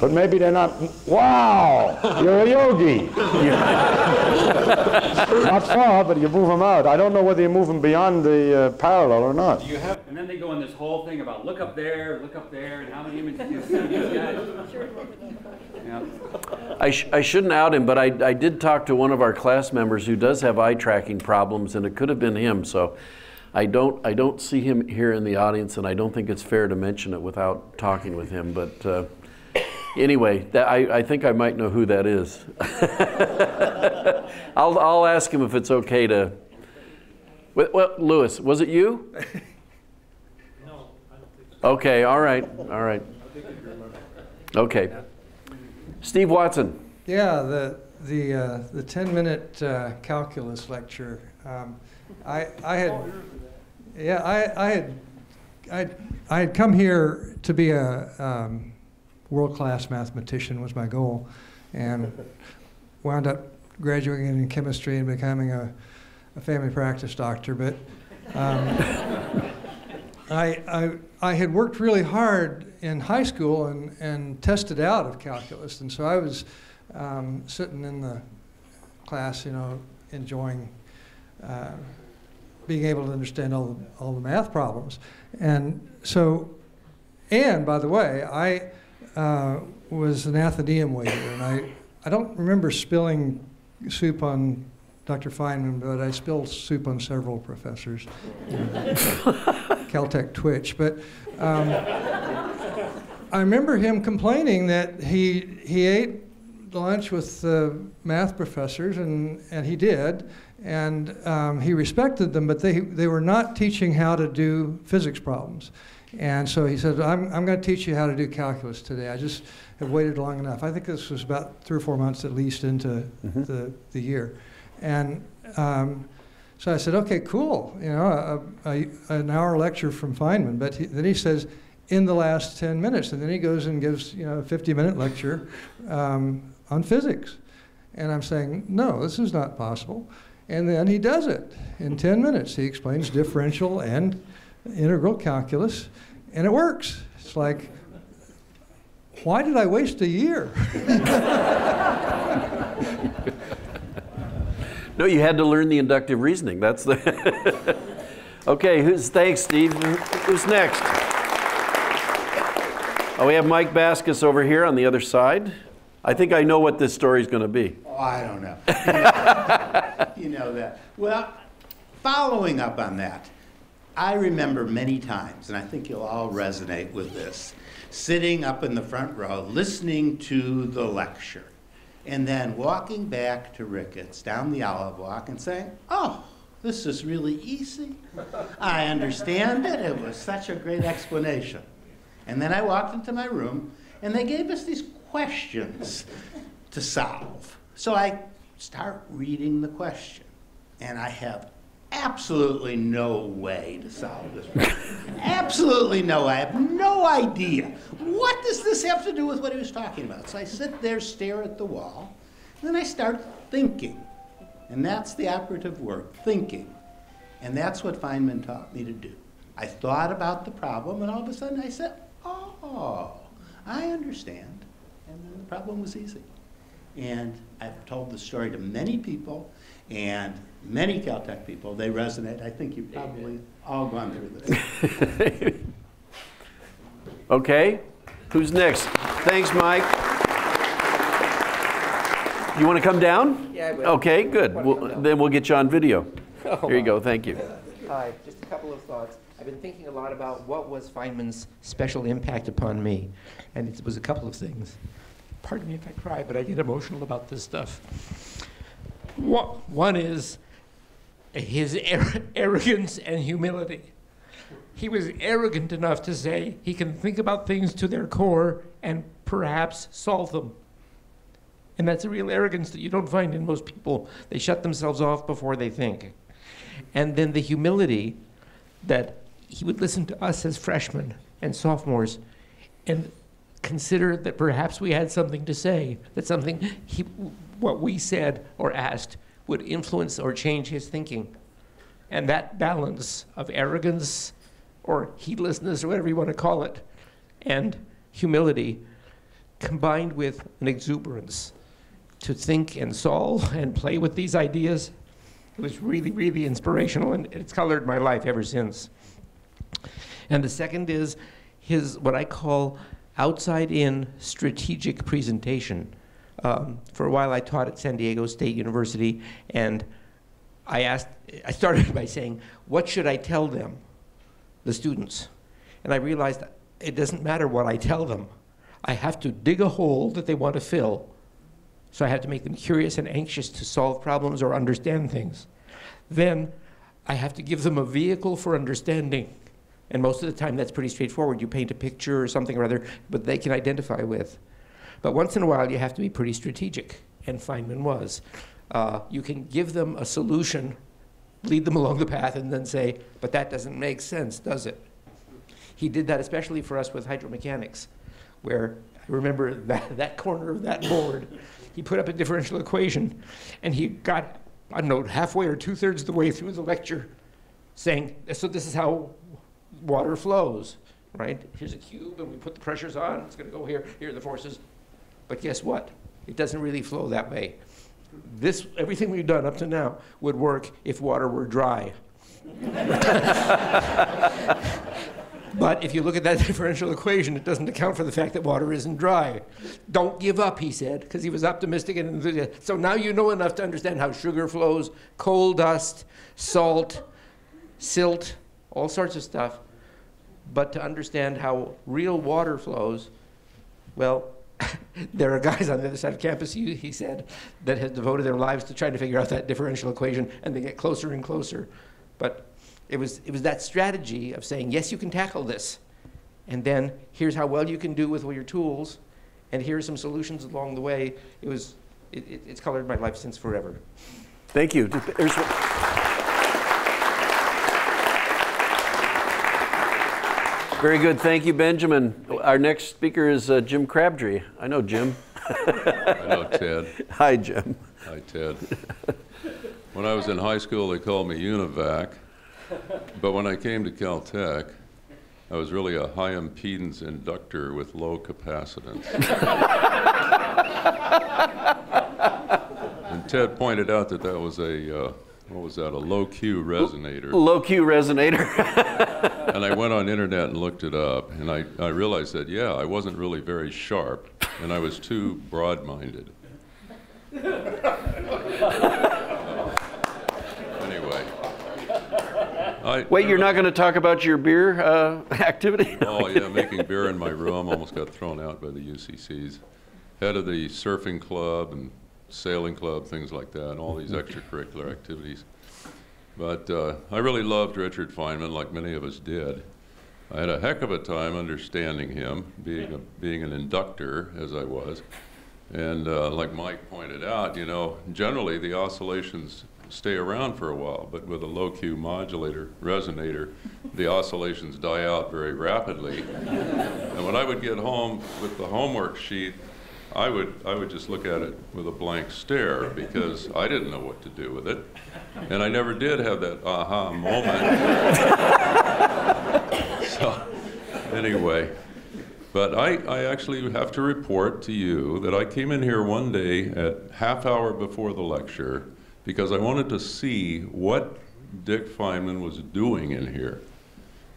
But maybe they're not. Wow, you're a yogi. not far, but you move them out. I don't know whether you move them beyond the uh, parallel or not. Do you have? And then they go on this whole thing about look up there, look up there, and how many images you see these guys. Yeah. I, sh I shouldn't out him, but I, I did talk to one of our class members who does have eye tracking problems, and it could have been him. So. I don't, I don't see him here in the audience, and I don't think it's fair to mention it without talking with him. But uh, anyway, that, I, I think I might know who that is. I'll, I'll ask him if it's okay to. Well, well, Lewis, was it you? No, I don't think so. Okay, all right, all right. Okay. Steve Watson. Yeah, the, the uh, the 10-minute uh, calculus lecture. Um, I I had yeah I I had I I had come here to be a um, world-class mathematician was my goal, and wound up graduating in chemistry and becoming a, a family practice doctor. But um, I, I, I had worked really hard in high school and, and tested out of calculus, and so I was um, sitting in the class, you know, enjoying uh, being able to understand all the, all the math problems. And so, and by the way, I uh, was an Athenaeum waiter, and I, I don't remember spilling soup on Dr. Feynman, but I spilled soup on several professors. Caltech Twitch. But um, I remember him complaining that he, he ate lunch with the math professors, and, and he did, and um, he respected them, but they, they were not teaching how to do physics problems. And so he said, I'm, I'm going to teach you how to do calculus today. I just have waited long enough. I think this was about three or four months at least into Mm-hmm. the, the year. And um, so I said, okay, cool, you know, a, a, an hour lecture from Feynman. But he, then he says, in the last 10 minutes. And then he goes and gives, you know, a 50 minute lecture um, on physics. And I'm saying, no, this is not possible. And then he does it in 10 minutes. He explains differential and integral calculus, and it works. It's like, why did I waste a year? No, you had to learn the inductive reasoning. That's the. okay, who's thanks, Steve. Who's next? Oh, we have Mike Baskus over here on the other side. I think I know what this story is going to be. Oh, I don't know. You know, you know that. Well, following up on that, I remember many times, and I think you'll all resonate with this, sitting up in the front row listening to the lecture and then walking back to Ricketts down the Olive Walk and saying, Oh, this is really easy. I understand it. It was such a great explanation. And then I walked into my room and they gave us these questions to solve. So I start reading the question and I have absolutely no way to solve this problem. absolutely no. I have no idea. What does this have to do with what he was talking about? So I sit there, stare at the wall, and then I start thinking. And that's the operative word, thinking. And that's what Feynman taught me to do. I thought about the problem, and all of a sudden I said, oh, I understand. And then the problem was easy. And I've told the story to many people, and many Caltech people. They resonate. I think you've probably all gone through this. Okay, who's next? Thanks, Mike. You want to come down? Yeah, I will. Okay, good. We'll, then we'll get you on video. Oh, Here you go. Thank you. Hi, just a couple of thoughts. I've been thinking a lot about what was Feynman's special impact upon me, and it was a couple of things. Pardon me if I cry, but I get emotional about this stuff. One is his ar- arrogance and humility. He was arrogant enough to say he can think about things to their core and perhaps solve them. And that's a real arrogance that you don't find in most people. They shut themselves off before they think. And then the humility that he would listen to us as freshmen and sophomores and consider that perhaps we had something to say, that something he, what we said or asked would influence or change his thinking. And that balance of arrogance or heedlessness or whatever you want to call it, and humility combined with an exuberance to think and solve and play with these ideas. It was really, really inspirational, and it's colored my life ever since. And the second is his, what I call outside in strategic presentation. Um, for a while, I taught at San Diego State University, and I asked, I started by saying, What should I tell them, the students? And I realized it doesn't matter what I tell them. I have to dig a hole that they want to fill. So I have to make them curious and anxious to solve problems or understand things. Then I have to give them a vehicle for understanding. And most of the time, that's pretty straightforward. You paint a picture or something or other, but they can identify with. But once in a while, you have to be pretty strategic. and Feynman was. Uh, you can give them a solution, lead them along the path, and then say, but that doesn't make sense, does it? He did that especially for us with hydromechanics, where I remember that, that corner of that board, he put up a differential equation, and he got, I don't know, halfway or two thirds of the way through the lecture saying, so this is how water flows, right? Here's a cube, and we put the pressures on, it's going to go here, here are the forces. But guess what? It doesn't really flow that way. This, everything we've done up to now would work if water were dry. but if you look at that differential equation, it doesn't account for the fact that water isn't dry. Don't give up, he said, because he was optimistic and enthusiastic. So now you know enough to understand how sugar flows, coal dust, salt, silt, all sorts of stuff. But to understand how real water flows, well, there are guys on the other side of campus, he, said, that have devoted their lives to trying to figure out that differential equation, and they get closer and closer. But it was, it was that strategy of saying, yes, you can tackle this. And then here's how well you can do with all your tools, and here's some solutions along the way. It was, it, it, it's colored my life since forever. Thank you. Very good. Thank you, Benjamin. Our next speaker is uh, Jim Crabtree. I know Jim. I know Ted. Hi, Jim. Hi, Ted. When I was in high school, they called me UNIVAC. But when I came to Caltech, I was really a high impedance inductor with low capacitance. and Ted pointed out that that was a, uh, what was that, a low Q resonator. Low Q resonator. and I went on internet and looked it up, and I, I realized that, yeah, I wasn't really very sharp, and I was too broad-minded. anyway. I, Wait, you're not going to talk about your beer uh, activity? oh, yeah, making beer in my room. Almost got thrown out by the UCCs. Head of the surfing club and sailing club, things like that, and all these extracurricular activities. But uh, I really loved Richard Feynman, like many of us did. I had a heck of a time understanding him, being, a, being an inductor, as I was. And uh, like Mike pointed out, you know, generally the oscillations stay around for a while, but with a low Q modulator, resonator, the oscillations die out very rapidly. and when I would get home with the homework sheet, I would, I would just look at it with a blank stare because I didn't know what to do with it. And I never did have that aha moment. so, anyway, but I, I actually have to report to you that I came in here one day at half hour before the lecture because I wanted to see what Dick Feynman was doing in here.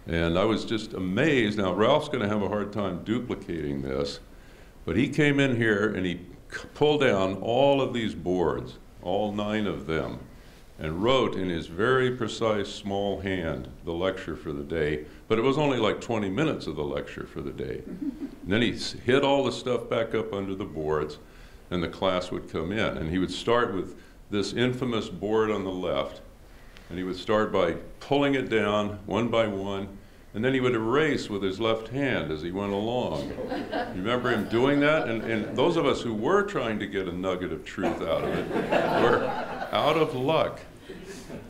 And I was just amazed. Now, Ralph's going to have a hard time duplicating this, but he came in here and he pulled down all of these boards, all nine of them, and wrote in his very precise small hand the lecture for the day. But it was only like 20 minutes of the lecture for the day. and then he hid all the stuff back up under the boards, and the class would come in. And he would start with this infamous board on the left, and he would start by pulling it down one by one, and then he would erase with his left hand as he went along. You remember him doing that? And, and those of us who were trying to get a nugget of truth out of it were out of luck.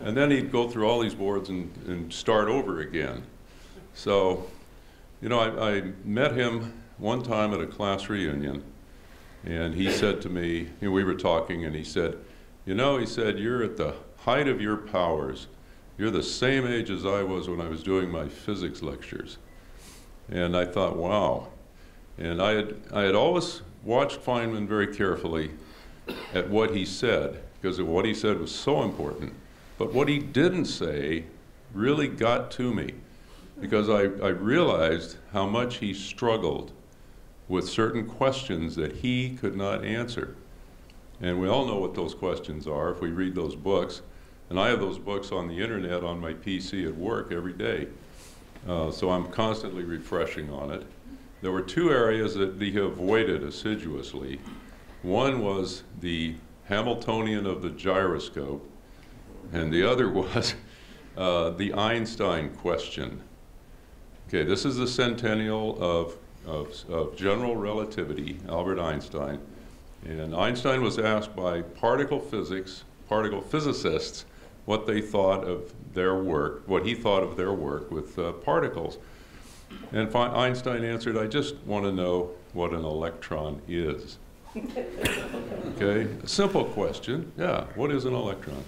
And then he'd go through all these boards and, and start over again. So, you know, I, I met him one time at a class reunion, and he said to me, you know, we were talking, and he said, you know, he said, you're at the height of your powers. You're the same age as I was when I was doing my physics lectures. And I thought, wow. And I had, I had always watched Feynman very carefully at what he said, because what he said was so important. But what he didn't say really got to me, because I, I realized how much he struggled with certain questions that he could not answer. And we all know what those questions are if we read those books. And I have those books on the internet on my PC at work every day. Uh, so I'm constantly refreshing on it. There were two areas that he avoided assiduously. One was the Hamiltonian of the gyroscope, and the other was uh, the Einstein question. Okay, this is the centennial of, of, of general relativity, Albert Einstein. And Einstein was asked by particle physics, particle physicists, what they thought of their work, what he thought of their work with uh, particles. And Einstein answered, I just want to know what an electron is. okay, a simple question. Yeah, what is an electron?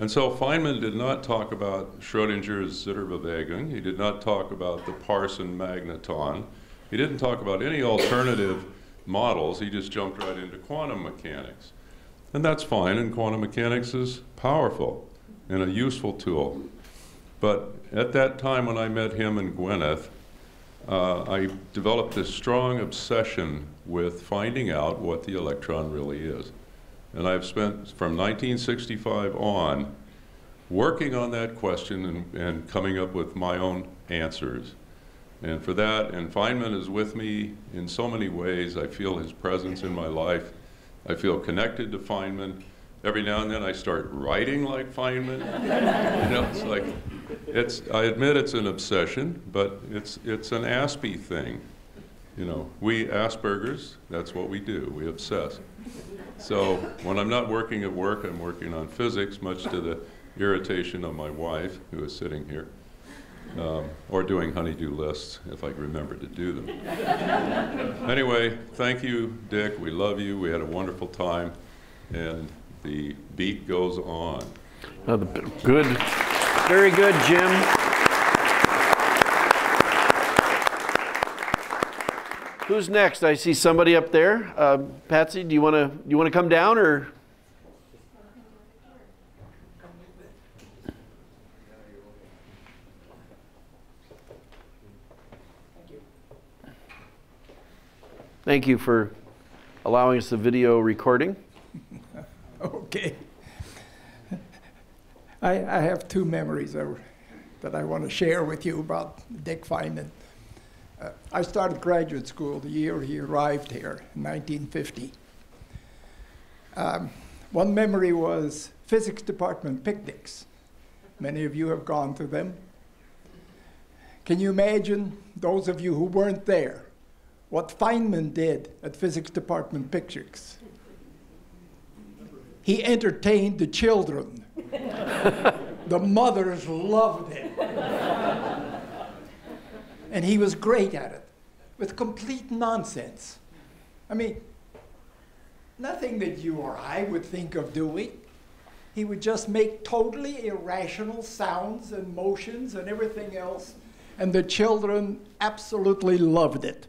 And so Feynman did not talk about Schrodinger's Zitterbewegung. He did not talk about the Parson magneton. He didn't talk about any alternative models. He just jumped right into quantum mechanics. And that's fine, and quantum mechanics is powerful and a useful tool. But at that time when I met him and Gweneth, uh, I developed this strong obsession with finding out what the electron really is. And I've spent from 1965 on working on that question and, and coming up with my own answers. And for that, and Feynman is with me in so many ways. I feel his presence in my life. I feel connected to Feynman. Every now and then I start writing like Feynman. you know, it's like, it's, I admit it's an obsession, but it's, it's an Aspie thing. You know, we Asperger's, that's what we do, we obsess. So when I'm not working at work, I'm working on physics, much to the irritation of my wife, who is sitting here, um, or doing honeydew lists, if I remember to do them. anyway, thank you, Dick. We love you. We had a wonderful time, and the beat goes on. Uh, good, very good, Jim. Who's next? I see somebody up there. Uh, Patsy, do you want to you want to come down or? Thank you for allowing us the video recording. okay. I, I have two memories that, I want to share with you about Dick Feynman. Uh, I started graduate school the year he arrived here in 1950. Um, one memory was physics department picnics. Many of you have gone to them. Can you imagine, those of you who weren't there, what Feynman did at physics department picnics? He entertained the children. the mothers loved him. and he was great at it with complete nonsense. I mean, nothing that you or I would think of doing. He would just make totally irrational sounds and motions and everything else, and the children absolutely loved it.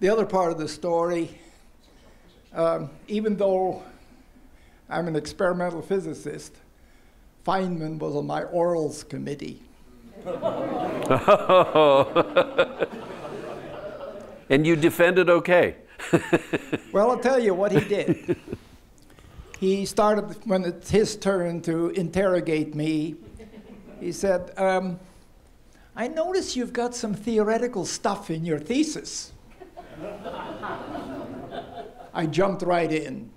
The other part of the story, um, even though I'm an experimental physicist, Feynman was on my orals committee. and you defended okay. well, I'll tell you what he did. He started, when it's his turn to interrogate me, he said, um, I notice you've got some theoretical stuff in your thesis. I jumped right in.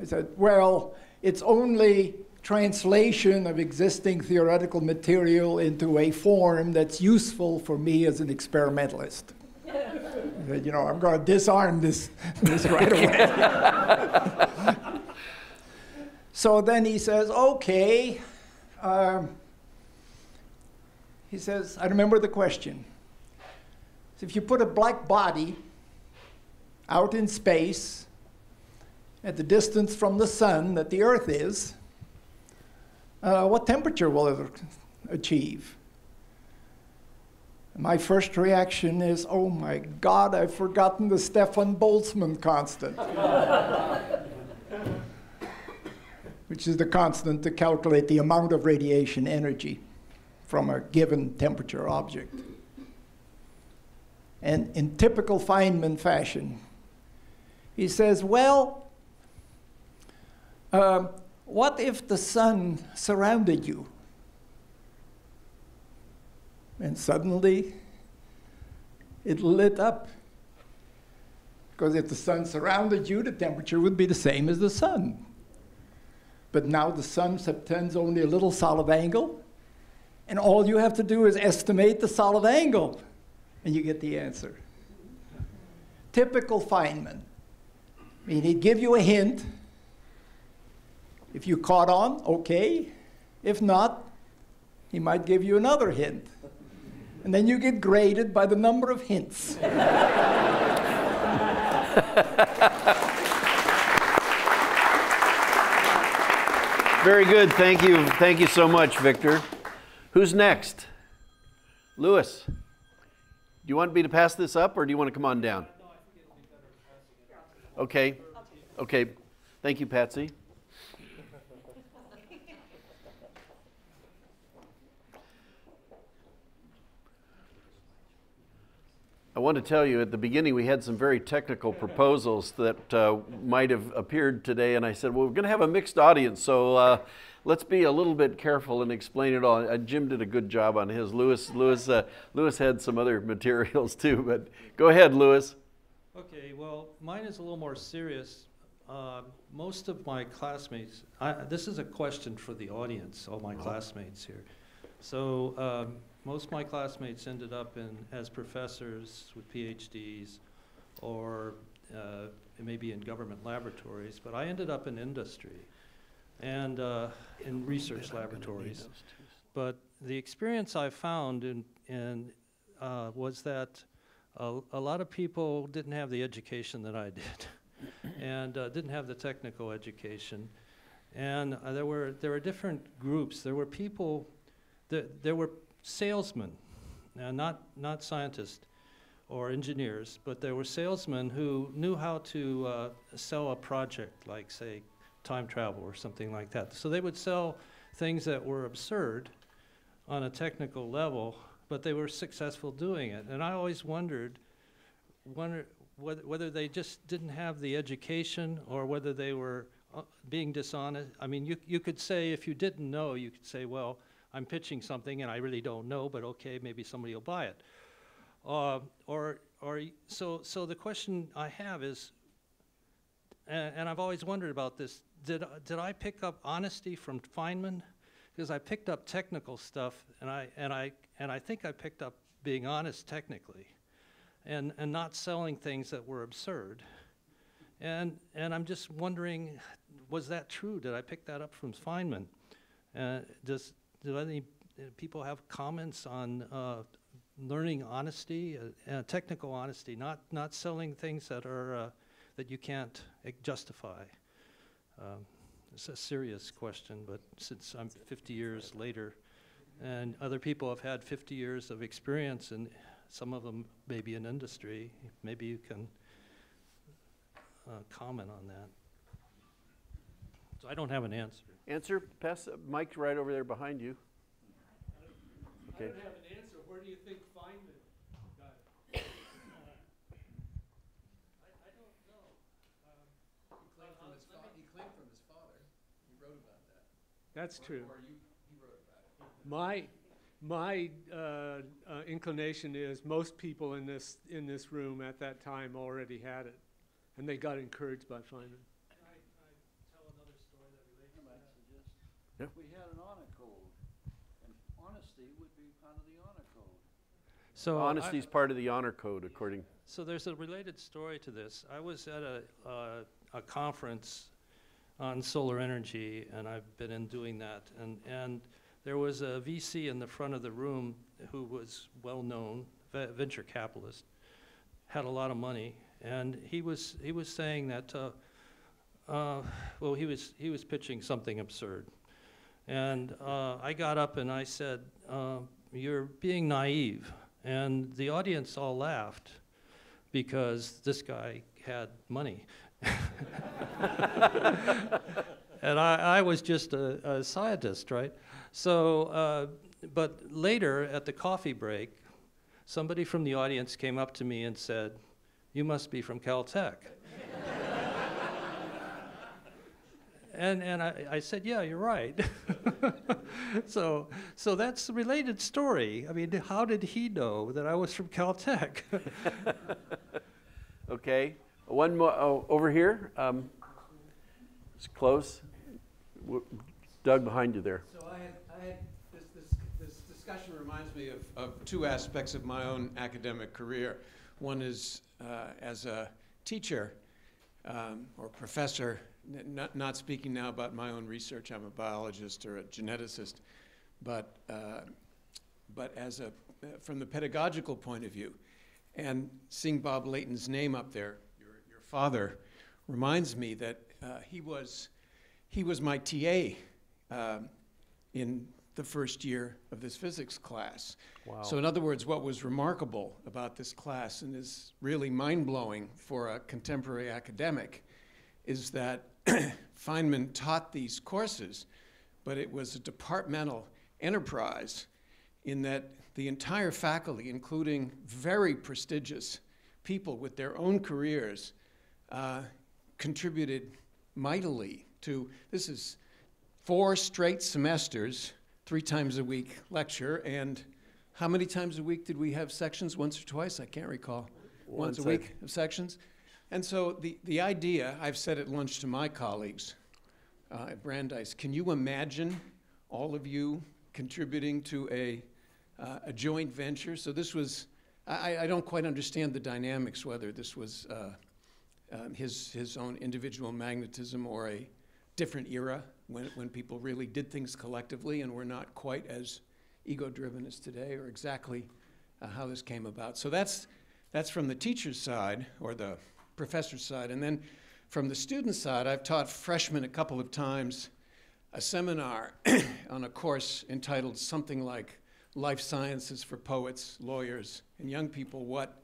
I said, Well, it's only translation of existing theoretical material into a form that's useful for me as an experimentalist. Said, you know, I'm going to disarm this, this right away. so then he says, okay. Um, he says, I remember the question. So if you put a black body out in space at the distance from the sun that the Earth is, uh, what temperature will it achieve? My first reaction is, oh my God, I've forgotten the Stefan Boltzmann constant, which is the constant to calculate the amount of radiation energy from a given temperature object. And in typical Feynman fashion, he says, well, uh, what if the sun surrounded you? And suddenly it lit up. Because if the sun surrounded you, the temperature would be the same as the sun. But now the sun subtends only a little solid angle, and all you have to do is estimate the solid angle, and you get the answer. typical Feynman. He'd give you a hint. If you caught on, okay. If not, he might give you another hint. And then you get graded by the number of hints. Very good. Thank you. Thank you so much, Victor. Who's next? Lewis. Do you want me to pass this up or do you want to come on down? Okay. Okay. Thank you, Patsy. I want to tell you at the beginning we had some very technical proposals that uh, might have appeared today, and I said, well, we're going to have a mixed audience, so uh, let's be a little bit careful and explain it all. Uh, Jim did a good job on his. Lewis, Lewis, uh, Lewis had some other materials too, but go ahead, Lewis. Okay, well, mine is a little more serious. Uh, most of my classmates, I, this is a question for the audience, all my classmates here. So um, most of my classmates ended up in as professors with PhDs or uh, maybe in government laboratories, but I ended up in industry and uh, in research laboratories. But the experience I found in, in uh, was that a, a, lot of people didn't have the education that I did and uh, didn't have the technical education. And uh, there were there were different groups. There were people, that there were salesmen, uh, not, not scientists or engineers, but there were salesmen who knew how to uh, sell a project, like, say, time travel or something like that. So they would sell things that were absurd on a technical level, but they were successful doing it. And I always wondered, wonder whether, whether they just didn't have the education or whether they were uh, being dishonest. I mean, you, you could say, if you didn't know, you could say, well, I'm pitching something and I really don't know, but okay, maybe somebody will buy it. Uh, or, or so, so the question I have is, and, and I've always wondered about this, did, did I pick up honesty from Feynman? Because I picked up technical stuff, and I, and, I, and I think I picked up being honest technically, and, and not selling things that were absurd. And, and I'm just wondering, was that true? Did I pick that up from Feynman? Uh, does, do any uh, people have comments on uh, learning honesty, uh, technical honesty, not not selling things that are uh, that you can't justify? Um, it's a serious question, but since I'm 50 years later, and other people have had 50 years of experience, and some of them maybe in industry, maybe you can uh, comment on that. So I don't have an answer. Answer, pass the mic right over there behind you. Okay. I don't have an answer. Where do you think Feynman got it? I, I don't know. Um, he, claimed from his he claimed from his father. He wrote about that. That's or, true. Or you, he wrote about it. My my uh, uh, inclination is most people in this in this room at that time already had it, and they got encouraged by Feynman. Yeah. We had an honor code, and honesty would be part of the honor code. So honesty is part of the honor code, according. So there's a related story to this. I was at a uh, a conference on solar energy, and I've been in doing that, and and there was a VC in the front of the room who was well known, venture capitalist, had a lot of money, and he was he was saying that. Uh, uh, well, he was he was pitching something absurd, and uh, I got up and I said, uh, You're being naive. And the audience all laughed because this guy had money. and I, I, was just a, a, scientist, right? So, uh, but later at the coffee break, somebody from the audience came up to me and said, You must be from Caltech. and and I, I said, yeah, you're right. so so that's a related story. I mean, how did he know that I was from Caltech? okay, one more oh, over here. Um, it's close. Doug, behind you there. So I had, I had this, this, this discussion reminds me of, of two aspects of my own academic career. one is uh, as a teacher um, or professor, not, not speaking now about my own research, I'm a biologist or a geneticist, but, uh, but as a, from the pedagogical point of view, and seeing Bob Leighton's name up there, father, reminds me that uh, he was he was my TA um, in the first year of this physics class. Wow. So, in other words, what was remarkable about this class and is really mind blowing for a contemporary academic is that Feynman taught these courses, but it was a departmental enterprise in that the entire faculty, including very prestigious people with their own careers, uh, contributed mightily to this is four straight semesters, three times a week lecture, and how many times a week did we have sections? Once or twice? I can't recall. Once, Once, a week of sections. And so the, the idea, I've said at lunch to my colleagues uh, at Brandeis, can you imagine all of you contributing to a, uh, a joint venture? So this was, I, I don't quite understand the dynamics, whether this was uh, um, his, his own individual magnetism or a different era when, when people really did things collectively and were not quite as ego driven as today, or exactly uh, how this came about. So that's, that's from the teacher's side or the professor's side. And then from the student side, I've taught freshmen a couple of times a seminar on a course entitled something like Life Sciences for Poets, Lawyers, and Young People What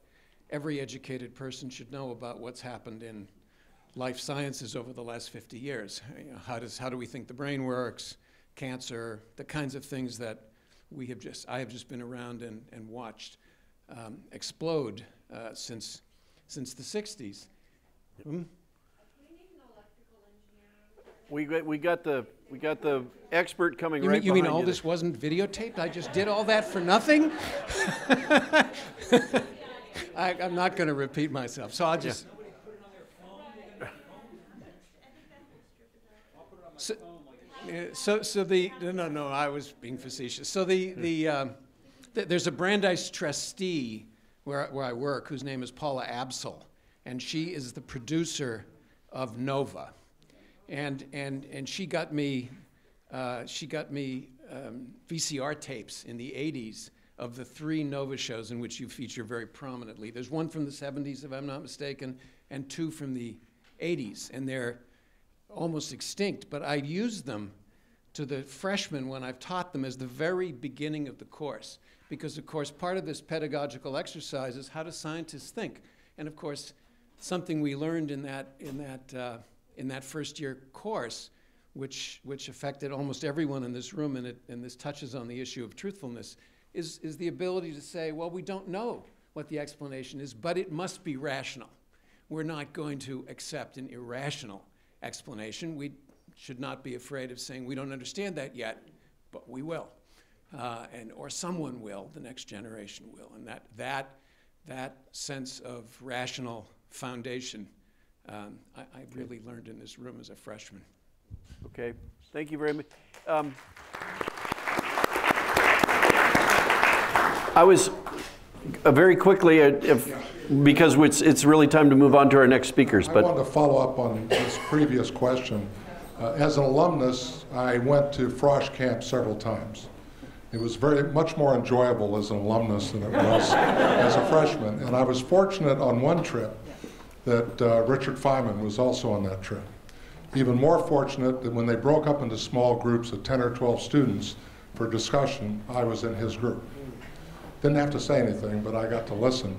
Every Educated Person Should Know About What's Happened in Life Sciences over the last 50 years. You know, how, does, how do we think the brain works, cancer, the kinds of things that we have just, I have just been around and, and watched um, explode uh, since, since the 60s. Hmm? We got, we got the we got the expert coming You right mean, you mean all you. this wasn't videotaped? I just did all that for nothing? I, I'm not going to repeat myself, so I'll just. So, so, so the no, no, no, I was being facetious. So the the, um, th- there's a Brandeis trustee where where I work whose name is Paula Apsell, and she is the producer of Nova, and and and she got me uh, she got me um, VCR tapes in the 80s of the three Nova shows in which you feature very prominently. There's one from the 70s, if I'm not mistaken, and two from the 80s, and they're almost extinct, but I use them to the freshmen when I've taught them as the very beginning of the course. Because, of course, part of this pedagogical exercise is how do scientists think? And, of course, something we learned in that, in that, uh, in that first year course, which, which affected almost everyone in this room, and, it, and this touches on the issue of truthfulness, is, is the ability to say, well, we don't know what the explanation is, but it must be rational. We're not going to accept an irrational explanation. We should not be afraid of saying we don't understand that yet, but we will. Uh, and, or someone will, the next generation will. And that, that, that sense of rational foundation, um, I, I really learned in this room as a freshman. Okay, thank you very much. Um, I was uh, very quickly, uh, if, because it's, it's really time to move on to our next speakers. But I wanted to follow up on this previous question. Uh, as an alumnus, I went to Frosh Camp several times. It was very much more enjoyable as an alumnus than it was as a freshman. And I was fortunate on one trip that uh, Richard Feynman was also on that trip. Even more fortunate that when they broke up into small groups of 10 or 12 students for discussion, I was in his group. Didn't have to say anything, but I got to listen.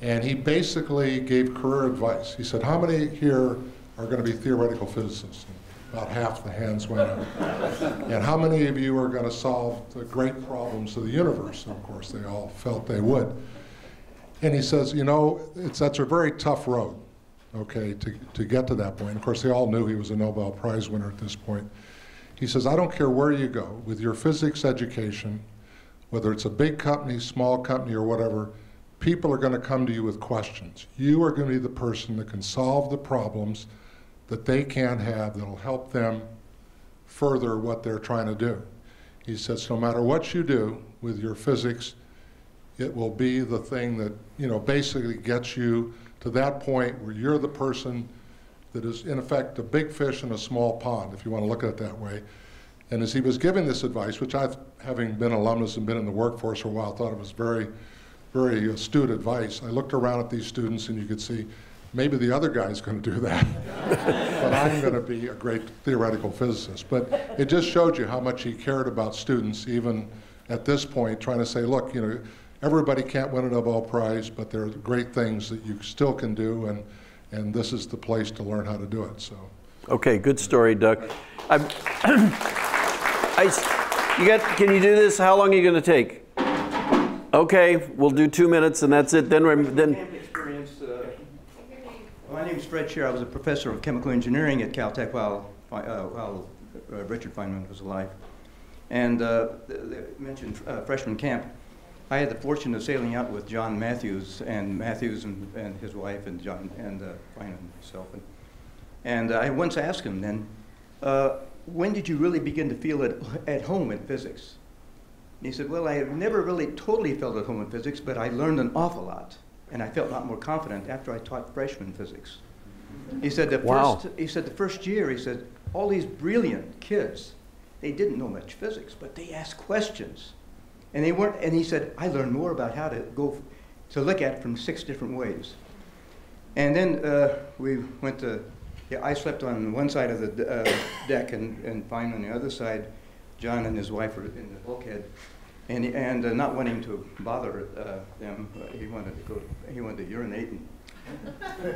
And he basically gave career advice. He said, How many here are going to be theoretical physicists? And About half the hands went up. and how many of you are going to solve the great problems of the universe? And of course, they all felt they would. And he says, You know, it's, that's a very tough road, okay, to, to get to that point. Of course, they all knew he was a Nobel Prize winner at this point. He says, I don't care where you go with your physics education, whether it's a big company, small company, or whatever, people are going to come to you with questions. You are going to be the person that can solve the problems that they can't have that'll help them further what they're trying to do. He says, no matter what you do with your physics, it will be the thing that, you know, basically gets you to that point where you're the person that is, in effect, a big fish in a small pond, if you want to look at it that way. And as he was giving this advice, which I've, having been alumnus and been in the workforce for a while, thought it was very, very astute advice. I looked around at these students and you could see, maybe the other guy's going to do that, but I'm going to be a great theoretical physicist. But it just showed you how much he cared about students, even at this point, trying to say, look, you know, everybody can't win a Nobel Prize, but there are great things that you still can do, and, and this is the place to learn how to do it. So. Okay, good story, Doug. I'm, you got, can you do this? How long are you going to take? Okay, we'll do two minutes, and that's it. Then, then. My name is Fred Shair. I was a professor of chemical engineering at Caltech while, uh, while uh, Richard Feynman was alive. And uh, they mentioned uh, freshman camp. I had the fortune of sailing out with John Matthews and Matthews and, and his wife and John and uh, Feynman himself. And, and I once asked him then, when did you really begin to feel at, at home in physics? And he said, well, I have never really totally felt at home in physics, but I learned an awful lot and I felt a lot more confident after I taught freshman physics. He said the wow. first he said the first year he said all these brilliant kids, they didn't know much physics, but they asked questions. And they weren't and he said I learned more about how to go to look at it from six different ways. And then uh, we went to yeah, I slept on one side of the uh, deck and, and Feynman on the other side. John and his wife were in the bulkhead. And, and uh, not wanting to bother uh, them, he wanted to go. He wanted to urinate.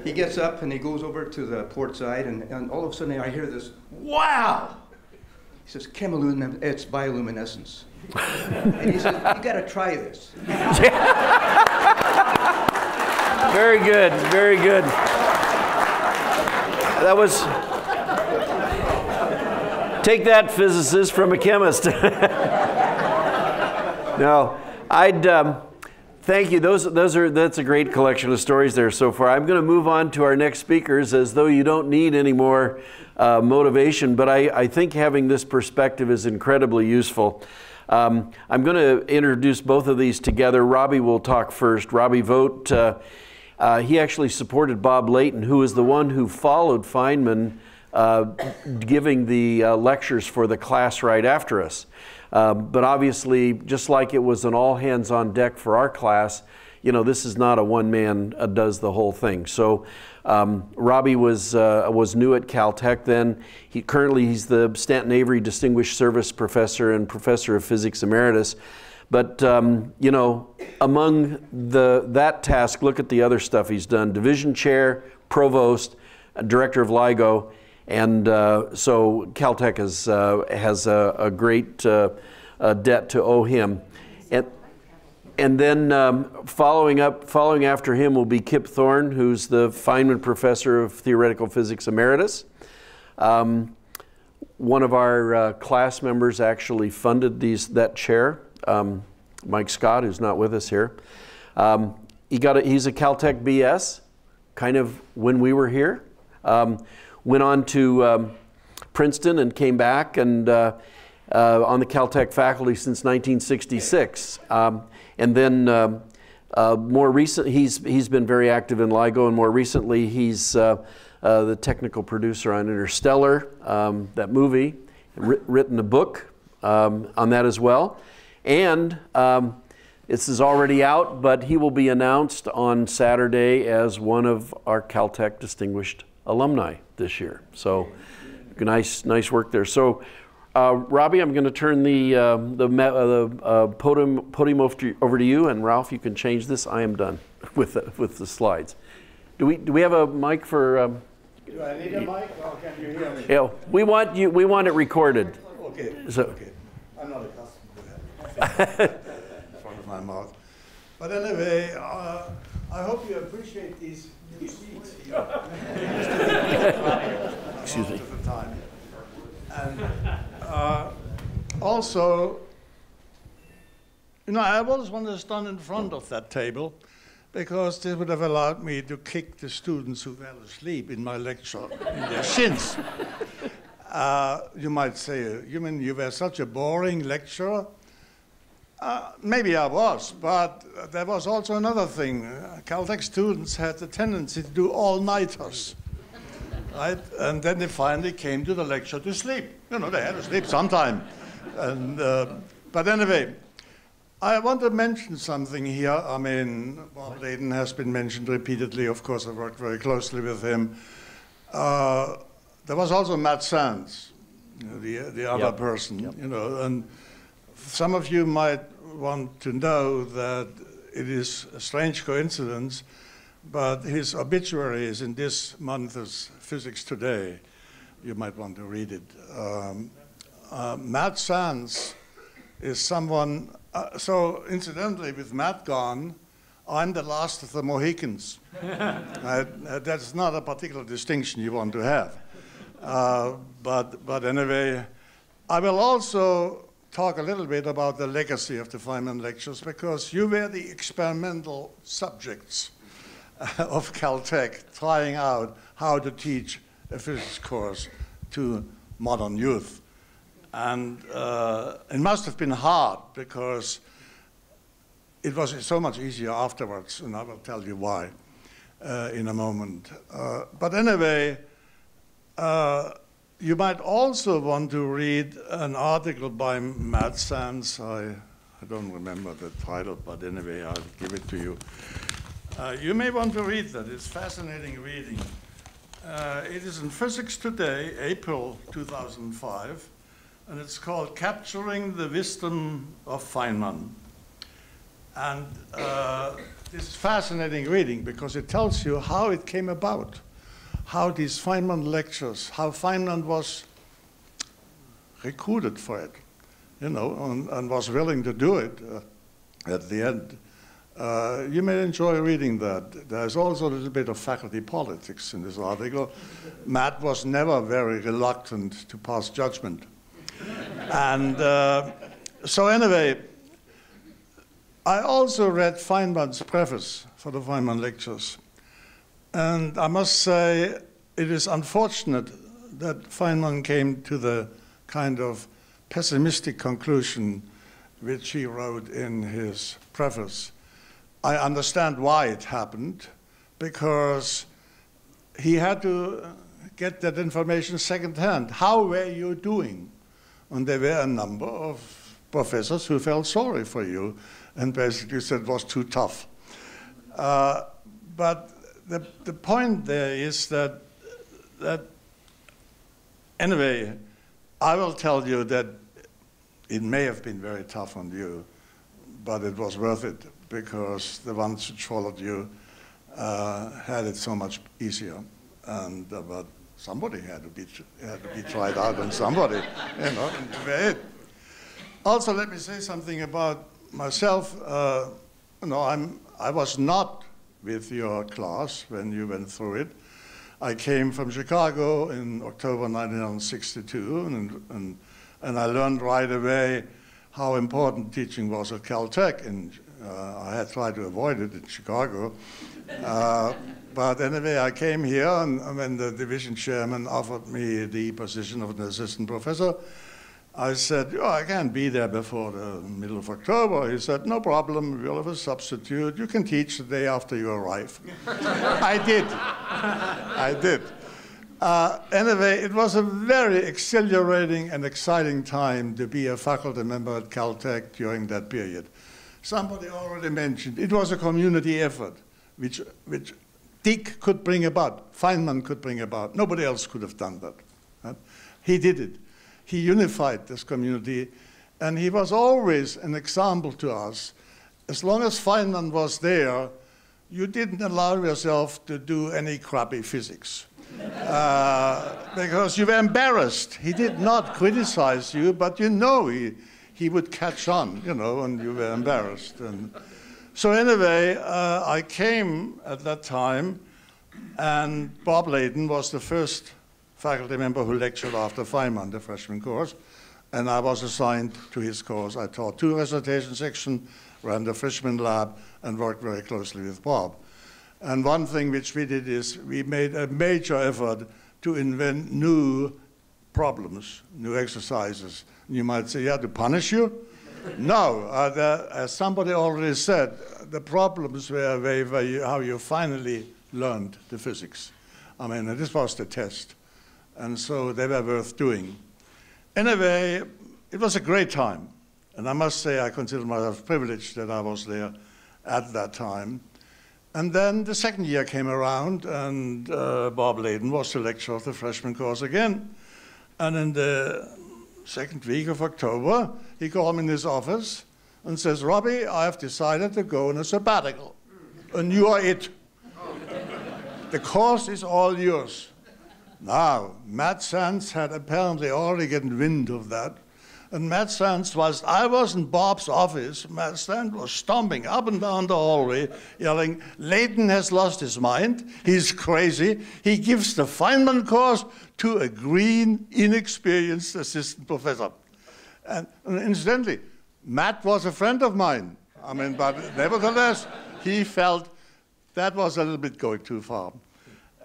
He gets up and he goes over to the port side, and, and all of a sudden I hear this, "Wow!" He says, "Chemiluminescence. It's bioluminescence." and he says, "You got to try this." very good. Very good. That was. Take that, physicist, from a chemist. no, I'd um, thank you. Those, those are that's a great collection of stories there so far. I'm going to move on to our next speakers, as though you don't need any more uh, motivation. But I, I think having this perspective is incredibly useful. Um, I'm going to introduce both of these together. Robbie will talk first. Robbie Vogt. Uh, uh, he actually supported Bob Leighton, who is the one who followed Feynman uh, giving the uh, lectures for the class right after us. Uh, but obviously, just like it was an all hands on deck for our class, you know, this is not a one man uh, does the whole thing. So um, Robbie was, uh, was new at Caltech then. He, currently, he's the Stanton Avery Distinguished Service Professor and Professor of Physics Emeritus. But um, you know, among the that task, look at the other stuff he's done: division chair, provost, director of LIGO, and uh, so Caltech has uh, has a, a great uh, debt to owe him. And, and then um, following up, following after him will be Kip Thorne, who's the Feynman Professor of Theoretical Physics Emeritus. Um, one of our uh, class members actually funded these that chair um, Mike Scott, who's not with us here. Um, he got a, he's a Caltech BS, kind of when we were here. Um, went on to um, Princeton and came back and uh, uh, on the Caltech faculty since 1966. Um, and then um, uh, more recent, he's, he's been very active in LIGO, and more recently, he's uh, uh, the technical producer on Interstellar, that movie, written a book on that as well. And um, this is already out, but he will be announced on Saturday as one of our Caltech distinguished alumni this year. So nice, nice work there. So, uh, Robbie, I'm going to turn the uh, the, uh, the uh, podium, podium over, to, you, and Ralph, you can change this. I am done with the, with the slides. Do we do we have a mic for? Um, do I need a mic? Oh, can you hear me? Yeah, we want you. We want it recorded. Okay. So, okay. I'm not accustomed in front of my mouth. But anyway, uh, I hope you appreciate these new seats here. Excuse me. Time. And uh, also, you know, I always wanted to stand in front of that table because this would have allowed me to kick the students who fell asleep in my lecture in their shins. Uh, you might say, you mean you were such a boring lecturer? Uh, maybe I was, but there was also another thing. Caltech students had the tendency to do all-nighters, right? And then they finally came to the lecture to sleep. You know, they had to sleep sometime. And, uh, but anyway, I want to mention something here. I mean, Bob Leighton has been mentioned repeatedly. Of course, I worked very closely with him. Uh, there was also Matt Sands, you know, the, the other Yep. person, Yep. you know, and some of you might want to know that it is a strange coincidence, but his obituary is in this month's Physics Today. You might want to read it. Um, uh, Matt Sands is someone, uh, so incidentally, with Matt gone, I'm the last of the Mohicans. Uh, uh, that's not a particular distinction you want to have. Uh, but, but anyway, I will also talk a little bit about the legacy of the Feynman lectures because you were the experimental subjects of Caltech trying out how to teach a physics course to modern youth. And uh, it must have been hard because it was so much easier afterwards, and I will tell you why uh, in a moment. Uh, but anyway, uh, you might also want to read an article by Matt Sands. I, I don't remember the title, but anyway, I'll give it to you. Uh, you may want to read that. It's fascinating reading. Uh, it is in Physics Today, April 2005, and it's called Capturing the Wisdom of Feynman. And uh, is fascinating reading because it tells you how it came about, how these Feynman lectures, how Feynman was recruited for it, you know, and, and was willing to do it uh, at the end. Uh, you may enjoy reading that. There's also a little bit of faculty politics in this article. Matt was never very reluctant to pass judgment. and uh, so, anyway, I also read Feynman's preface for the Feynman lectures. And I must say, it is unfortunate that Feynman came to the kind of pessimistic conclusion which he wrote in his preface. I understand why it happened, because he had to get that information secondhand. How were you doing? And there were a number of professors who felt sorry for you and basically said it was too tough. Uh, but the, the point there is that, that, anyway, I will tell you that it may have been very tough on you, but it was worth it because the ones which followed you uh, had it so much easier. And, uh, but somebody had to, be, had to be tried out on somebody, you know, and it. Also, let me say something about myself. Uh, you know, I'm, I was not with your class when you went through it. I came from Chicago in October 1962, and, and, and I learned right away how important teaching was at Caltech. And uh, I had tried to avoid it in Chicago. Uh, but anyway, I came here, and when the division chairman offered me the position of an assistant professor, I said, oh, I can't be there before the middle of October. He said, no problem, we'll have a substitute. You can teach the day after you arrive. I did. I did. Uh, anyway, it was a very exhilarating and exciting time to be a faculty member at Caltech during that period. Somebody already mentioned it was a community effort, which, which Dick could bring about, Feynman could bring about. Nobody else could have done that. right? He did it. He unified this community, and he was always an example to us. As long as Feynman was there, you didn't allow yourself to do any crappy physics. Uh, because you were embarrassed. He did not criticize you, but you know he, he would catch on, you know, and you were embarrassed. And so anyway, uh, I came at that time, and Bob Leighton was the first faculty member who lectured after Feynman, the freshman course, and I was assigned to his course. I taught two recitation sections, ran the freshman lab, and worked very closely with Bob. And one thing which we did is we made a major effort to invent new problems, new exercises. You might say, yeah, to punish you? no, uh, the, as somebody already said, the problems were you, how you finally learned the physics. I mean, this was the test. And so they were worth doing. Anyway, it was a great time. And I must say, I consider myself privileged that I was there at that time. And then the second year came around, and uh, Bob Leighton was the lecturer of the freshman course again. And in the second week of October, he called me in his office and says, Robbie, I have decided to go on a sabbatical, and you are it. the course is all yours. Now, Matt Sands had apparently already gotten wind of that. And Matt Sands was, I was in Bob's office. Matt Sands was stomping up and down the hallway, yelling, Leighton has lost his mind. He's crazy. He gives the Feynman course to a green, inexperienced assistant professor. And, and incidentally, Matt was a friend of mine. I mean, but nevertheless, he felt that was a little bit going too far.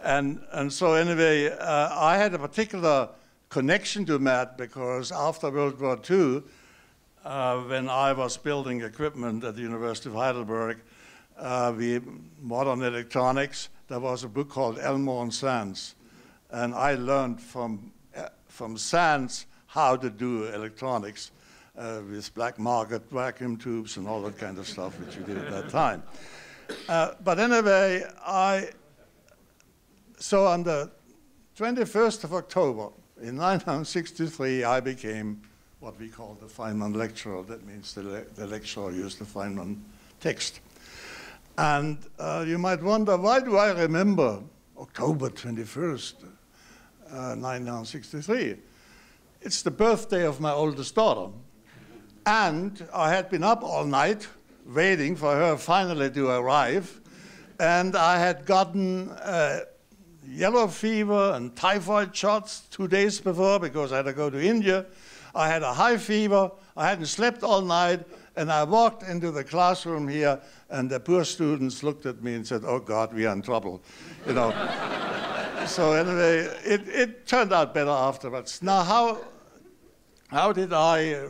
And, and so anyway, uh, I had a particular connection to Matt because after World War II, uh, when I was building equipment at the University of Heidelberg, uh, modern electronics, there was a book called Elmore and Sands. And I learned from, uh, from Sands how to do electronics uh, with black market vacuum tubes and all that kind of stuff, which we did at that time. Uh, but anyway, I so on the 21st of October in 1963, I became what we call the Feynman lecturer. That means the, le the lecturer used the Feynman text. And uh, you might wonder, why do I remember October 21st, uh, 1963? It's the birthday of my oldest daughter. And I had been up all night waiting for her finally to arrive. And I had gotten uh, yellow fever and typhoid shots two days before because I had to go to India. I had a high fever. I hadn't slept all night. And I walked into the classroom here, and the poor students looked at me and said, Oh, God, we are in trouble. You know. so, anyway, it, it turned out better afterwards. Now, how, how did I uh,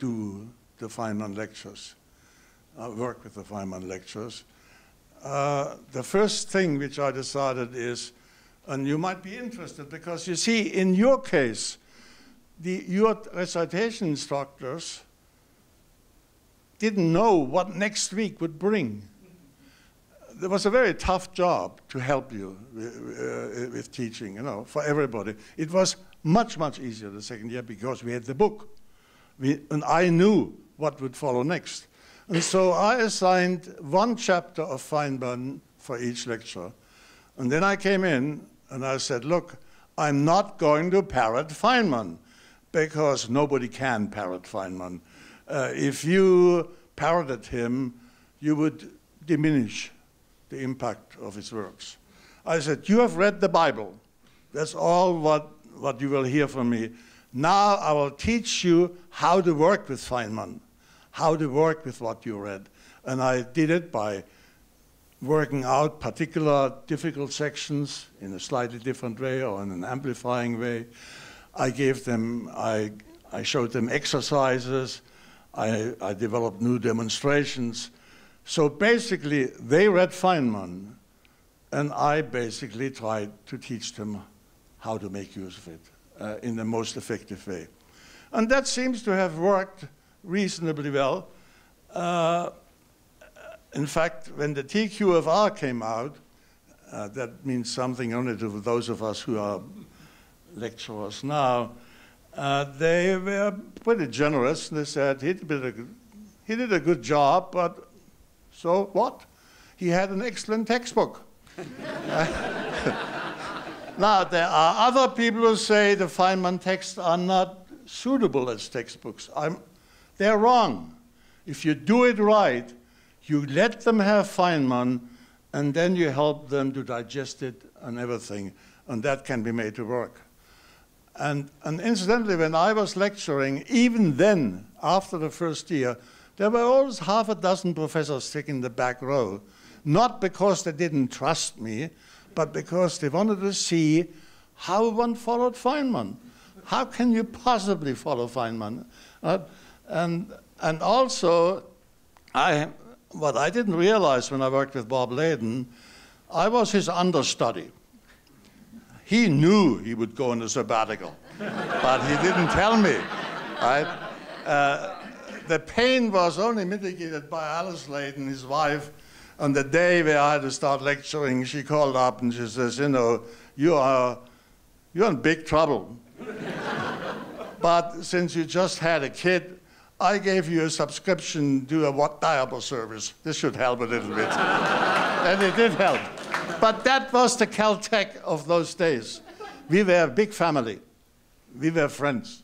do the Feynman lectures? I work with the Feynman lectures. Uh, the first thing which I decided is, and you might be interested because you see, in your case, the, your recitation instructors didn't know what next week would bring. There was a very tough job to help you with, uh, with teaching, you know, for everybody. It was much, much easier the second year because we had the book. We, and I knew what would follow next. And so I assigned one chapter of Feynman for each lecture. And then I came in and I said, look, I'm not going to parrot Feynman because nobody can parrot Feynman. Uh, if you parroted him, you would diminish the impact of his works. I said, you have read the Bible. That's all what, what you will hear from me. Now I will teach you how to work with Feynman how to work with what you read. And I did it by working out particular difficult sections in a slightly different way or in an amplifying way. I gave them, I, I showed them exercises. I, I developed new demonstrations. So basically, they read Feynman, and I basically tried to teach them how to make use of it uh, in the most effective way. And that seems to have worked reasonably well. Uh, in fact, when the TQFR came out, uh, that means something only to those of us who are lecturers now, uh, they were pretty generous. They said he did, a, he did a good job, but so what? He had an excellent textbook. now, there are other people who say the Feynman texts are not suitable as textbooks. I'm, they're wrong. If you do it right, you let them have Feynman, and then you help them to digest it and everything, and that can be made to work. And, and incidentally, when I was lecturing, even then, after the first year, there were always half a dozen professors sitting in the back row, not because they didn't trust me, but because they wanted to see how one followed Feynman. How can you possibly follow Feynman? Uh, And, and also, I, what I didn't realize when I worked with Bob Leighton, I was his understudy. He knew he would go on a sabbatical, but he didn't tell me. Right? Uh, the pain was only mitigated by Alice Leighton, his wife. On the day where I had to start lecturing, she called up and she says, "You know, you are you're in big trouble. but since you just had a kid, I gave you a subscription to a what diaper service. This should help a little bit. and it did help. But that was the Caltech of those days. We were a big family. We were friends.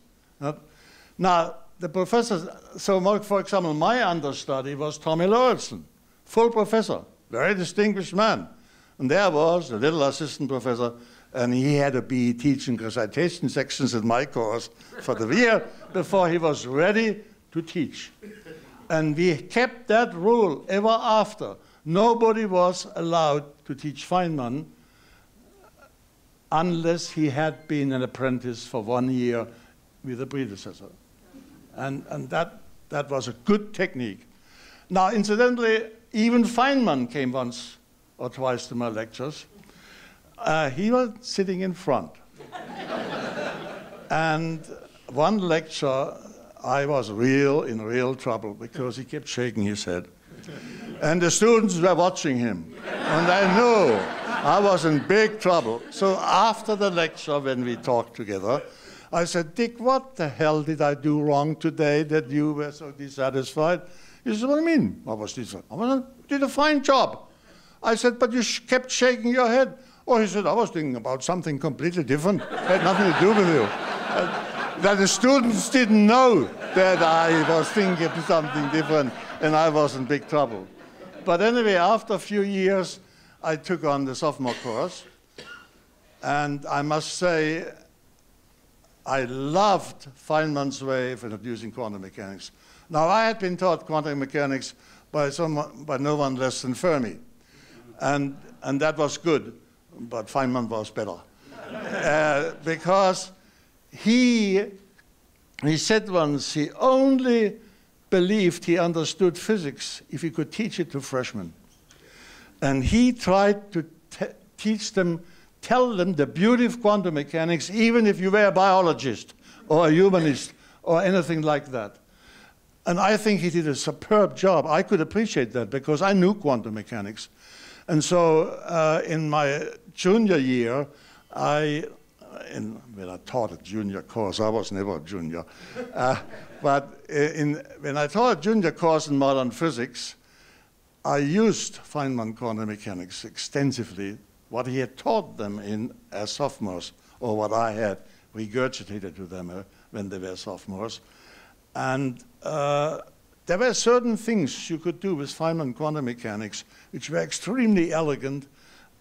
Now, the professors, so for example, my understudy was Tommy Lauritsen, full professor, very distinguished man. And there was a little assistant professor, and he had to be teaching recitation sections in my course for the year before he was ready to teach. And we kept that rule ever after. Nobody was allowed to teach Feynman unless he had been an apprentice for one year with a predecessor. And, and that, that was a good technique. Now, incidentally, even Feynman came once or twice to my lectures. Uh, he was sitting in front. and one lecture, I was real in real trouble because he kept shaking his head. And the students were watching him. And I knew I was in big trouble. So after the lecture, when we talked together, I said, Dick, what the hell did I do wrong today that you were so dissatisfied? He said, What do you mean? What was this? I did a fine job. I said, But you kept shaking your head. Oh, he said, I was thinking about something completely different. It had nothing to do with you. That the students didn't know that I was thinking of something different and I was in big trouble. But anyway, after a few years, I took on the sophomore course. And I must say, I loved Feynman's way of introducing quantum mechanics. Now, I had been taught quantum mechanics by, someone, by no one less than Fermi, and, and that was good, but Feynman was better. uh, because he, he said once he only believed he understood physics if he could teach it to freshmen. And he tried to teach them tell them the beauty of quantum mechanics, even if you were a biologist or a humanist or anything like that. And I think he did a superb job. I could appreciate that because I knew quantum mechanics. And so uh, in my junior year, I, in, when I taught a junior course, I was never a junior. Uh, but in, when I taught a junior course in modern physics, I used Feynman quantum mechanics extensively what he had taught them in as sophomores, or what I had regurgitated to them uh, when they were sophomores. And uh, there were certain things you could do with Feynman quantum mechanics which were extremely elegant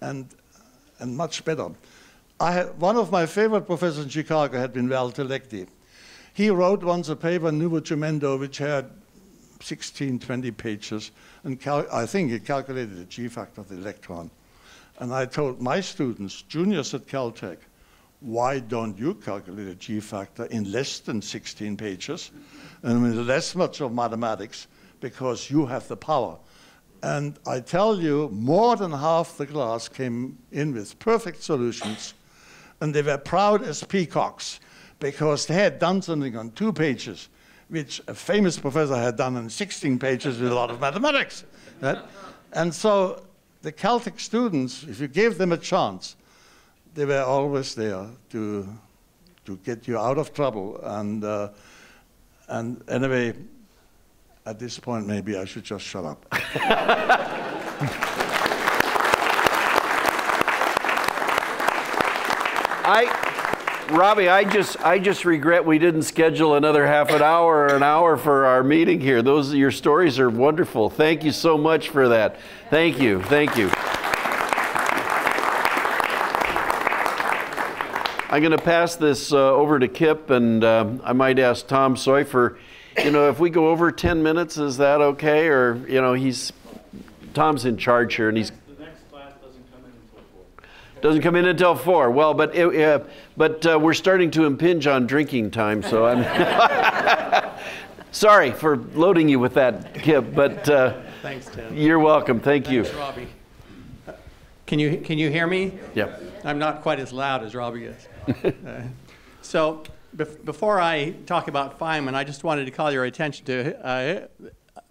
and, and much better. One of my favorite professors in Chicago had been Val Telegdi. He wrote once a paper, Nuovo Cimento, which had 16, 20 pages, and I think he calculated the G factor of the electron. And I told my students, juniors at Caltech, why don't you calculate a G factor in less than 16 pages and with less much of mathematics because you have the power. And I tell you, more than half the class came in with perfect solutions and they were proud as peacocks because they had done something on two pages which a famous professor had done on 16 pages with a lot of mathematics. Right? And so the Caltech students, if you gave them a chance, they were always there to, to get you out of trouble. And, uh, and anyway, at this point, maybe I should just shut up. I, Robbie, I just I just regret we didn't schedule another half an hour or an hour for our meeting here. Those your stories are wonderful. Thank you so much for that. Thank you. Thank you. I'm going to pass this uh, over to Kip, and uh, I might ask Tom Soifer. You know, if we go over 10 minutes, is that okay? Or you know, he's Tom's in charge here, and he's doesn't come in until four. Well, but it, uh, but uh, we're starting to impinge on drinking time, so I'm. Sorry for loading you with that, Kip, but uh, Thanks, Tim. you're welcome. Thank you. Robbie. Can you, can you hear me? Yep. I'm not quite as loud as Robbie is. Uh, So bef- before I talk about Feynman, I just wanted to call your attention to uh,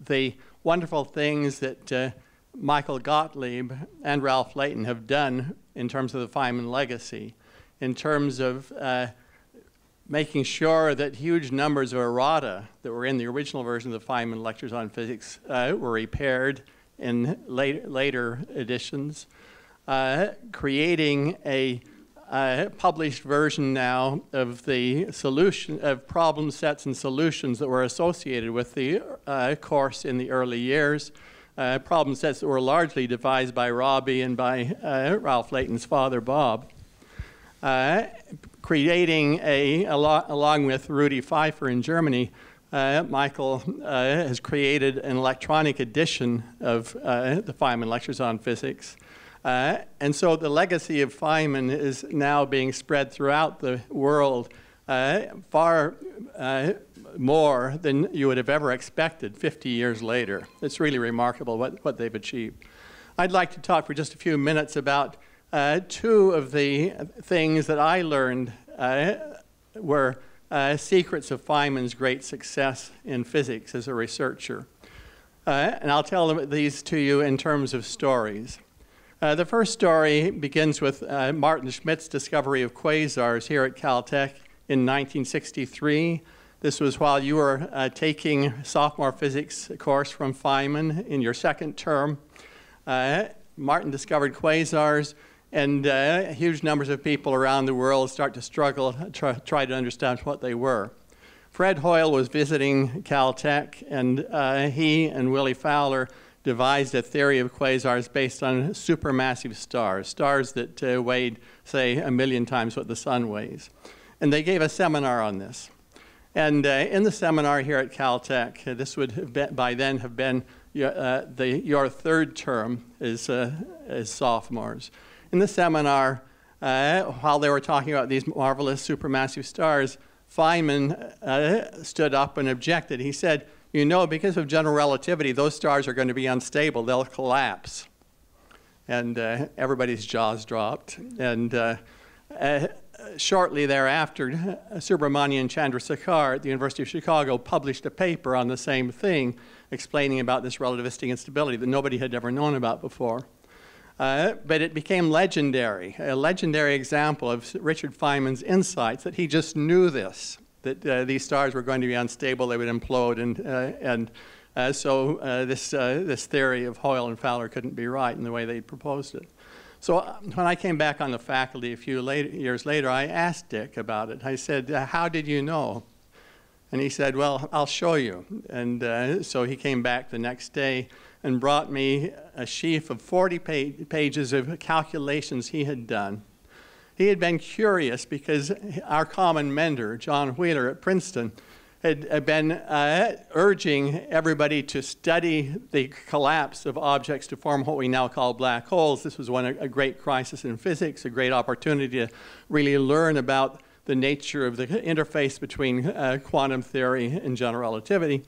the wonderful things that uh, Michael Gottlieb and Ralph Leighton have done in terms of the Feynman legacy, in terms of uh, making sure that huge numbers of errata that were in the original version of the Feynman lectures on physics uh, were repaired in later, later editions, uh, creating a uh, published version now of the solution of problem sets and solutions that were associated with the uh, course in the early years. Uh, problem sets that were largely devised by Robbie and by uh, Ralph Leighton's father, Bob. Uh, creating a, alo- along with Rudy Pfeiffer in Germany, uh, Michael uh, has created an electronic edition of the Feynman Lectures on Physics. Uh, and so the legacy of Feynman is now being spread throughout the world uh, far uh, more than you would have ever expected 50 years later. It's really remarkable what, what they've achieved. I'd like to talk for just a few minutes about uh, two of the things that I learned uh, were uh, secrets of Feynman's great success in physics as a researcher. Uh, and I'll tell these to you in terms of stories. Uh, the first story begins with uh, Maarten Schmidt's discovery of quasars here at Caltech in 1963. This was while you were uh, taking sophomore physics course from Feynman in your second term. Uh, Maarten discovered quasars, and uh, huge numbers of people around the world start to struggle, try, try to understand what they were. Fred Hoyle was visiting Caltech, and uh, he and Willie Fowler devised a theory of quasars based on supermassive stars, stars that uh, weighed, say, a million times what the sun weighs. And they gave a seminar on this. And uh, in the seminar here at Caltech, uh, this would been, by then have been your, uh, the, your third term as, as sophomores. In the seminar, while they were talking about these marvelous supermassive stars, Feynman stood up and objected. He said, you know, because of general relativity, those stars are going to be unstable. They'll collapse. And uh, everybody's jaws dropped. And uh, uh, shortly thereafter, Subrahmanyan Chandrasekhar at the University of Chicago published a paper on the same thing, explaining about this relativistic instability that nobody had ever known about before. Uh, but it became legendary, a legendary example of Richard Feynman's insights that he just knew this that uh, these stars were going to be unstable, they would implode, and, uh, and uh, so uh, this, uh, this theory of Hoyle and Fowler couldn't be right in the way they proposed it. So uh, when I came back on the faculty a few later, years later, I asked Dick about it. I said, how did you know? And he said, well, I'll show you. And so he came back the next day and brought me a sheaf of 40 pa pages of calculations he had done he had been curious because our common mentor, John Wheeler at Princeton, had been uh, urging everybody to study the collapse of objects to form what we now call black holes. This was one a great crisis in physics, a great opportunity to really learn about the nature of the interface between uh, quantum theory and general relativity.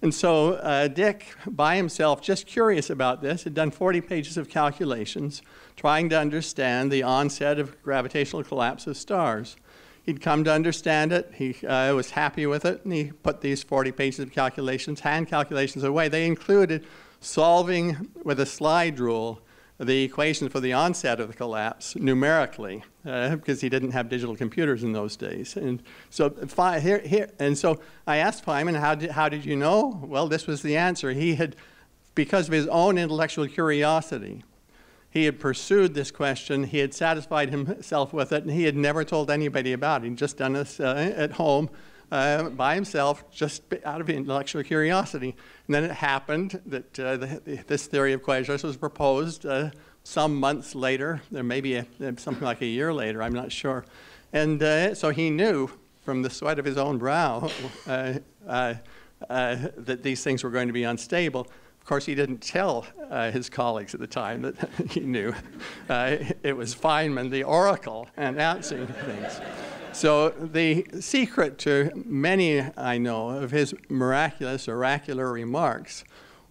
And so uh, Dick, by himself, just curious about this, had done 40 pages of calculations trying to understand the onset of gravitational collapse of stars. He'd come to understand it, he uh, was happy with it, and he put these 40 pages of calculations, hand calculations away. They included solving with a slide rule the equation for the onset of the collapse numerically, uh, because he didn't have digital computers in those days. And so, here, here, and so I asked Feynman, how did, how did you know? Well, this was the answer. He had, because of his own intellectual curiosity, he had pursued this question, he had satisfied himself with it, and he had never told anybody about it. He'd just done this uh, at home uh, by himself, just out of intellectual curiosity. And then it happened that uh, the, this theory of quasars was proposed uh, some months later, or maybe a, something like a year later, I'm not sure. And uh, so he knew from the sweat of his own brow uh, that these things were going to be unstable. Of course, he didn't tell uh, his colleagues at the time that he knew. Uh, it was Feynman, the oracle, announcing things. So the secret to many I know of his miraculous oracular remarks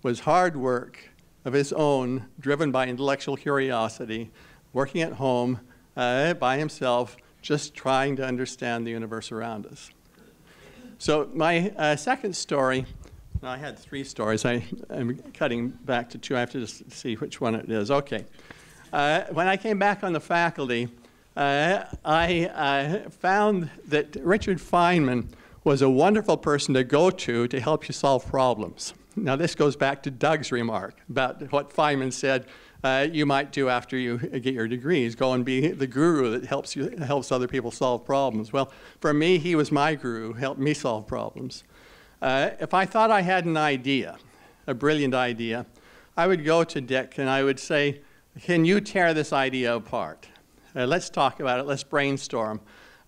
was hard work of his own, driven by intellectual curiosity, working at home uh, by himself, just trying to understand the universe around us. So my uh, second story, I had three stories. I, am cutting back to two. I have to just see which one it is. Okay. Uh, when I came back on the faculty, uh, I uh, found that Richard Feynman was a wonderful person to go to to help you solve problems. Now, this goes back to Doug's remark about what Feynman said uh, you might do after you get your degrees. Go and be the guru that helps, you, helps other people solve problems. Well, for me, he was my guru, helped me solve problems. Uh, if I thought I had an idea, a brilliant idea, I would go to Dick and I would say, Can you tear this idea apart? Uh, let's talk about it, let's brainstorm.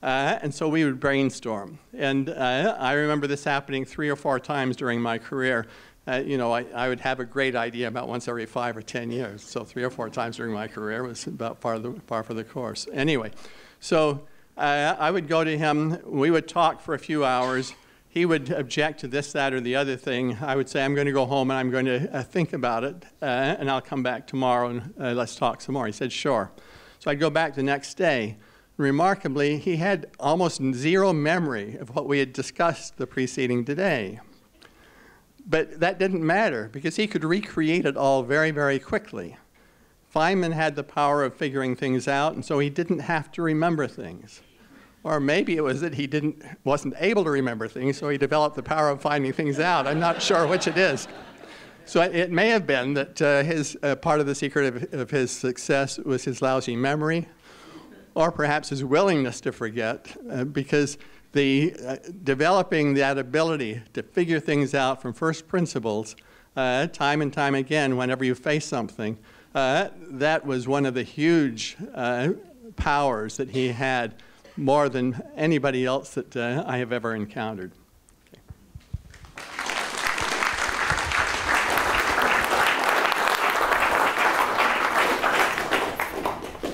Uh, and so we would brainstorm. And uh, I remember this happening three or four times during my career. Uh, you know, I, I, would have a great idea about once every five or ten years. So three or four times during my career was about par, the, par for the course. Anyway, so I would go to him. We would talk for a few hours. He would object to this, that, or the other thing. I would say, I'm going to go home and I'm going to uh, think about it, uh, and I'll come back tomorrow and uh, let's talk some more. He said, sure. So I'd go back the next day. Remarkably, he had almost zero memory of what we had discussed the preceding day. But that didn't matter because he could recreate it all very, very quickly. Feynman had the power of figuring things out, and so he didn't have to remember things. Or maybe it was that he didn't, wasn't able to remember things, so he developed the power of finding things out. I'm not sure which it is. So it may have been that uh, his, uh, part of the secret of, of his success was his lousy memory, or perhaps his willingness to forget, uh, because the uh, developing that ability to figure things out from first principles uh, time and time again whenever you face something, uh, that was one of the huge powers that he had more than anybody else that uh, I have ever encountered.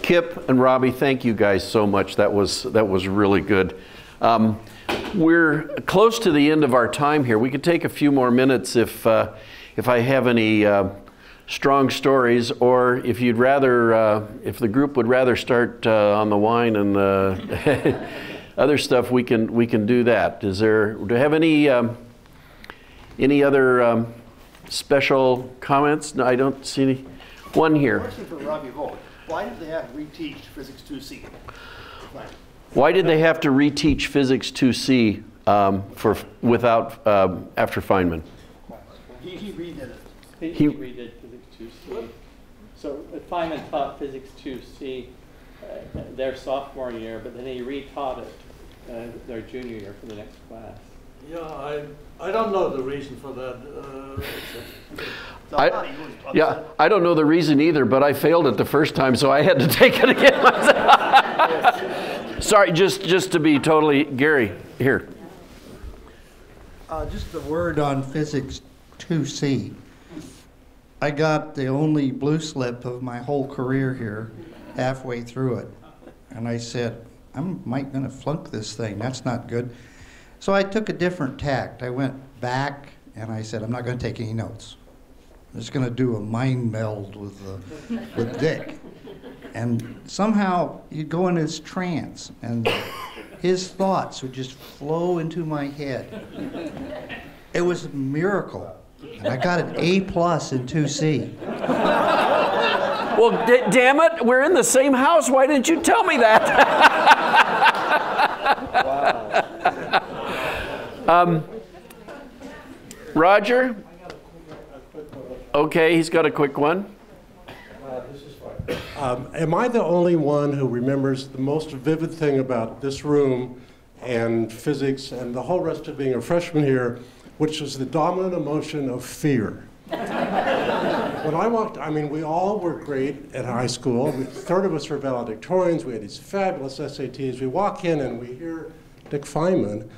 Kip and Robbie, thank you guys so much. That was that was really good. Um, we're close to the end of our time here. We could take a few more minutes if, uh, if I have any uh, strong stories, or if you'd rather, uh, if the group would rather start uh, on the wine and the other stuff, we can we can do that. Is there? Do you have any um, any other um, special comments? No, I don't see any. One here. Question for Robbie Vogt. Why did they have to reteach Physics 2C? Why did they have to reteach Physics 2C um, for, without, um, after Feynman? He, he redid it. He, he redid Physics 2C. So Feynman taught Physics 2C uh, their sophomore year, but then he retaught it uh, their junior year for the next class. Yeah, I, I don't know the reason for that. Uh, I, yeah, I don't know the reason either, but I failed it the first time, so I had to take it again myself. Sorry, just just to be totally Gary here. Uh, just a word on physics 2C. I got the only blue slip of my whole career here, halfway through it, and I said, "I might gonna flunk this thing. That's not good." So I took a different tact. I went back and I said, I'm not going to take any notes. I'm just going to do a mind meld with, uh, with Dick. And somehow you'd go in this trance, and his thoughts would just flow into my head. It was a miracle. And I got an A plus in 2C. Well, d- damn it, we're in the same house. Why didn't you tell me that? wow. Um, Roger? Okay, he's got a quick one. Um, am I the only one who remembers the most vivid thing about this room and physics and the whole rest of being a freshman here, which was the dominant emotion of fear? when I walked, I mean, we all were great at high school. A third of us were valedictorians. We had these fabulous SATs. We walk in and we hear Dick Feynman,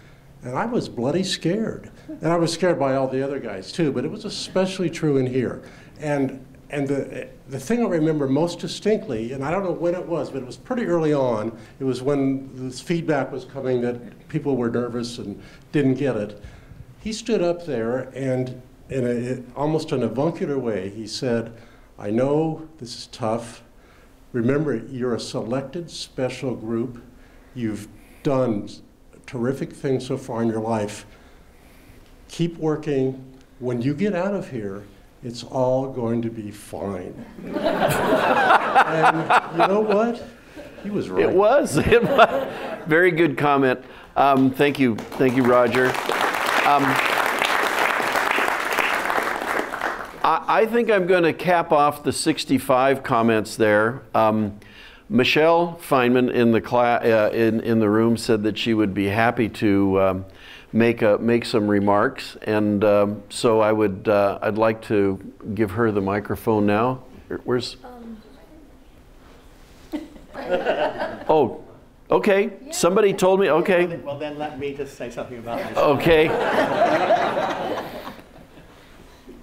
and I was bloody scared. And I was scared by all the other guys too, but it was especially true in here. And and the, the thing I remember most distinctly, and I don't know when it was, but it was pretty early on, it was when this feedback was coming that people were nervous and didn't get it. He stood up there and, in a, almost an avuncular way, he said, I know this is tough. Remember, you're a selected special group. You've done terrific things so far in your life. Keep working. When you get out of here, it's all going to be fine. and you know what? He was right. It was. It was. Very good comment. Um, thank you. Thank you, Roger. Um, I, I, think I'm going to cap off the 65 comments there. Um, Michelle Feynman in the, uh, in, in the room said that she would be happy to um, make, a, make some remarks. And um, so I would, uh, I'd like to give her the microphone now. Where's? oh, okay. Yeah. Somebody told me, okay. Well, then let me just say something about this. Okay.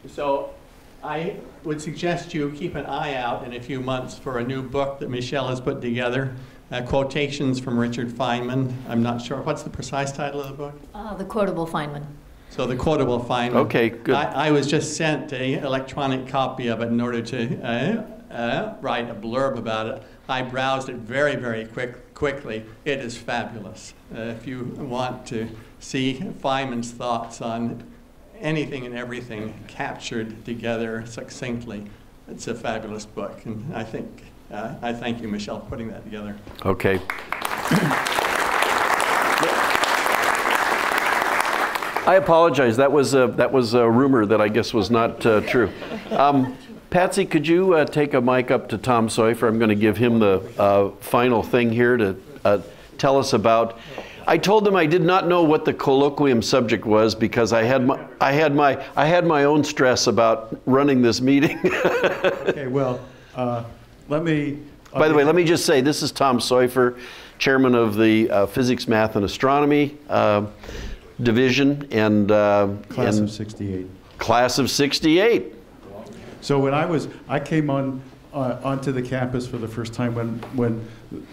so I would suggest you keep an eye out in a few months for a new book that Michelle has put together. Uh, quotations from Richard Feynman. I'm not sure. What's the precise title of the book? Uh, the Quotable Feynman. So the Quotable Feynman. Okay, good. I, I was just sent an electronic copy of it in order to uh, uh, write a blurb about it. I browsed it very, very quick, quickly. It is fabulous. Uh, if you want to see Feynman's thoughts on anything and everything captured together succinctly, it's a fabulous book. And I think, uh, I thank you, Michelle, for putting that together. Okay. I apologize. That was a, that was a rumor that I guess was not uh, true. Um, Patsy, could you uh, take a mic up to Tom Soifer? I'm going to give him the uh, final thing here to uh, tell us about. I told them I did not know what the colloquium subject was because I had my, I had my, I had my own stress about running this meeting. okay, well, uh, let me. By the way, let me just say this is Tom Soifer, chairman of the uh, Physics, Math, and Astronomy uh, Division, and class and of '68. Class of '68. So when I was, I came on uh, onto the campus for the first time when when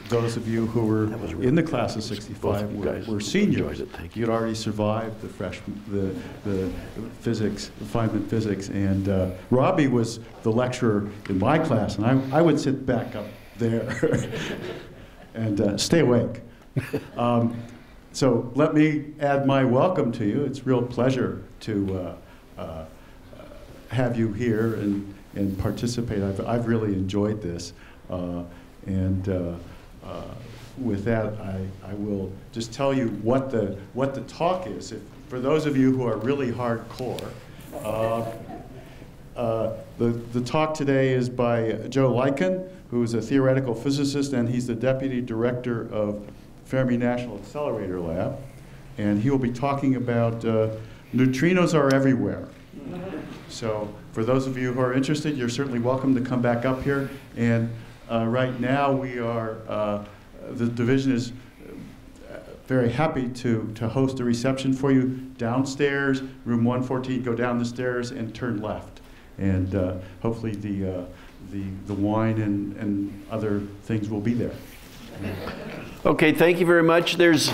those of you who were really in the class of '65 were, were, seniors. You. would already survived the freshman, the the physics, the Feynman physics, and uh, Robbie was the lecturer in my class, and I I would sit back up there and uh, stay awake. Um, so let me add my welcome to you. It's a real pleasure to uh, uh, have you here and, and participate. I've, I've really enjoyed this. Uh, and uh, uh, with that, I, I will just tell you what the, what the talk is. If, for those of you who are really hardcore, uh, uh, the, the talk today is by Joe Lykken, who is a theoretical physicist, and he's the deputy director of Fermi National Accelerator Lab. And he will be talking about uh, neutrinos are everywhere. So for those of you who are interested, you're certainly welcome to come back up here. And uh, right now we are, uh, the division is uh, very happy to, to host a reception for you downstairs, room 114, go down the stairs and turn left. And uh, hopefully the, uh, the, the wine and, and other things will be there. Okay, thank you very much. There's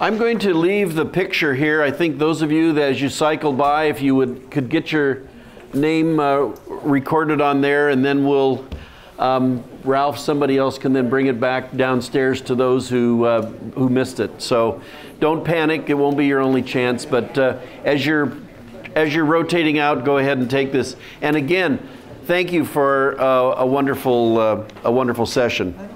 I'm going to leave the picture here. I think those of you that as you cycle by, if you would could get your name uh, recorded on there, and then we'll um, Ralph, somebody else can then bring it back downstairs to those who uh, who missed it. So don't panic; it won't be your only chance. But uh, as you're as you're rotating out, go ahead and take this. And again, thank you for uh, a wonderful uh, a wonderful session.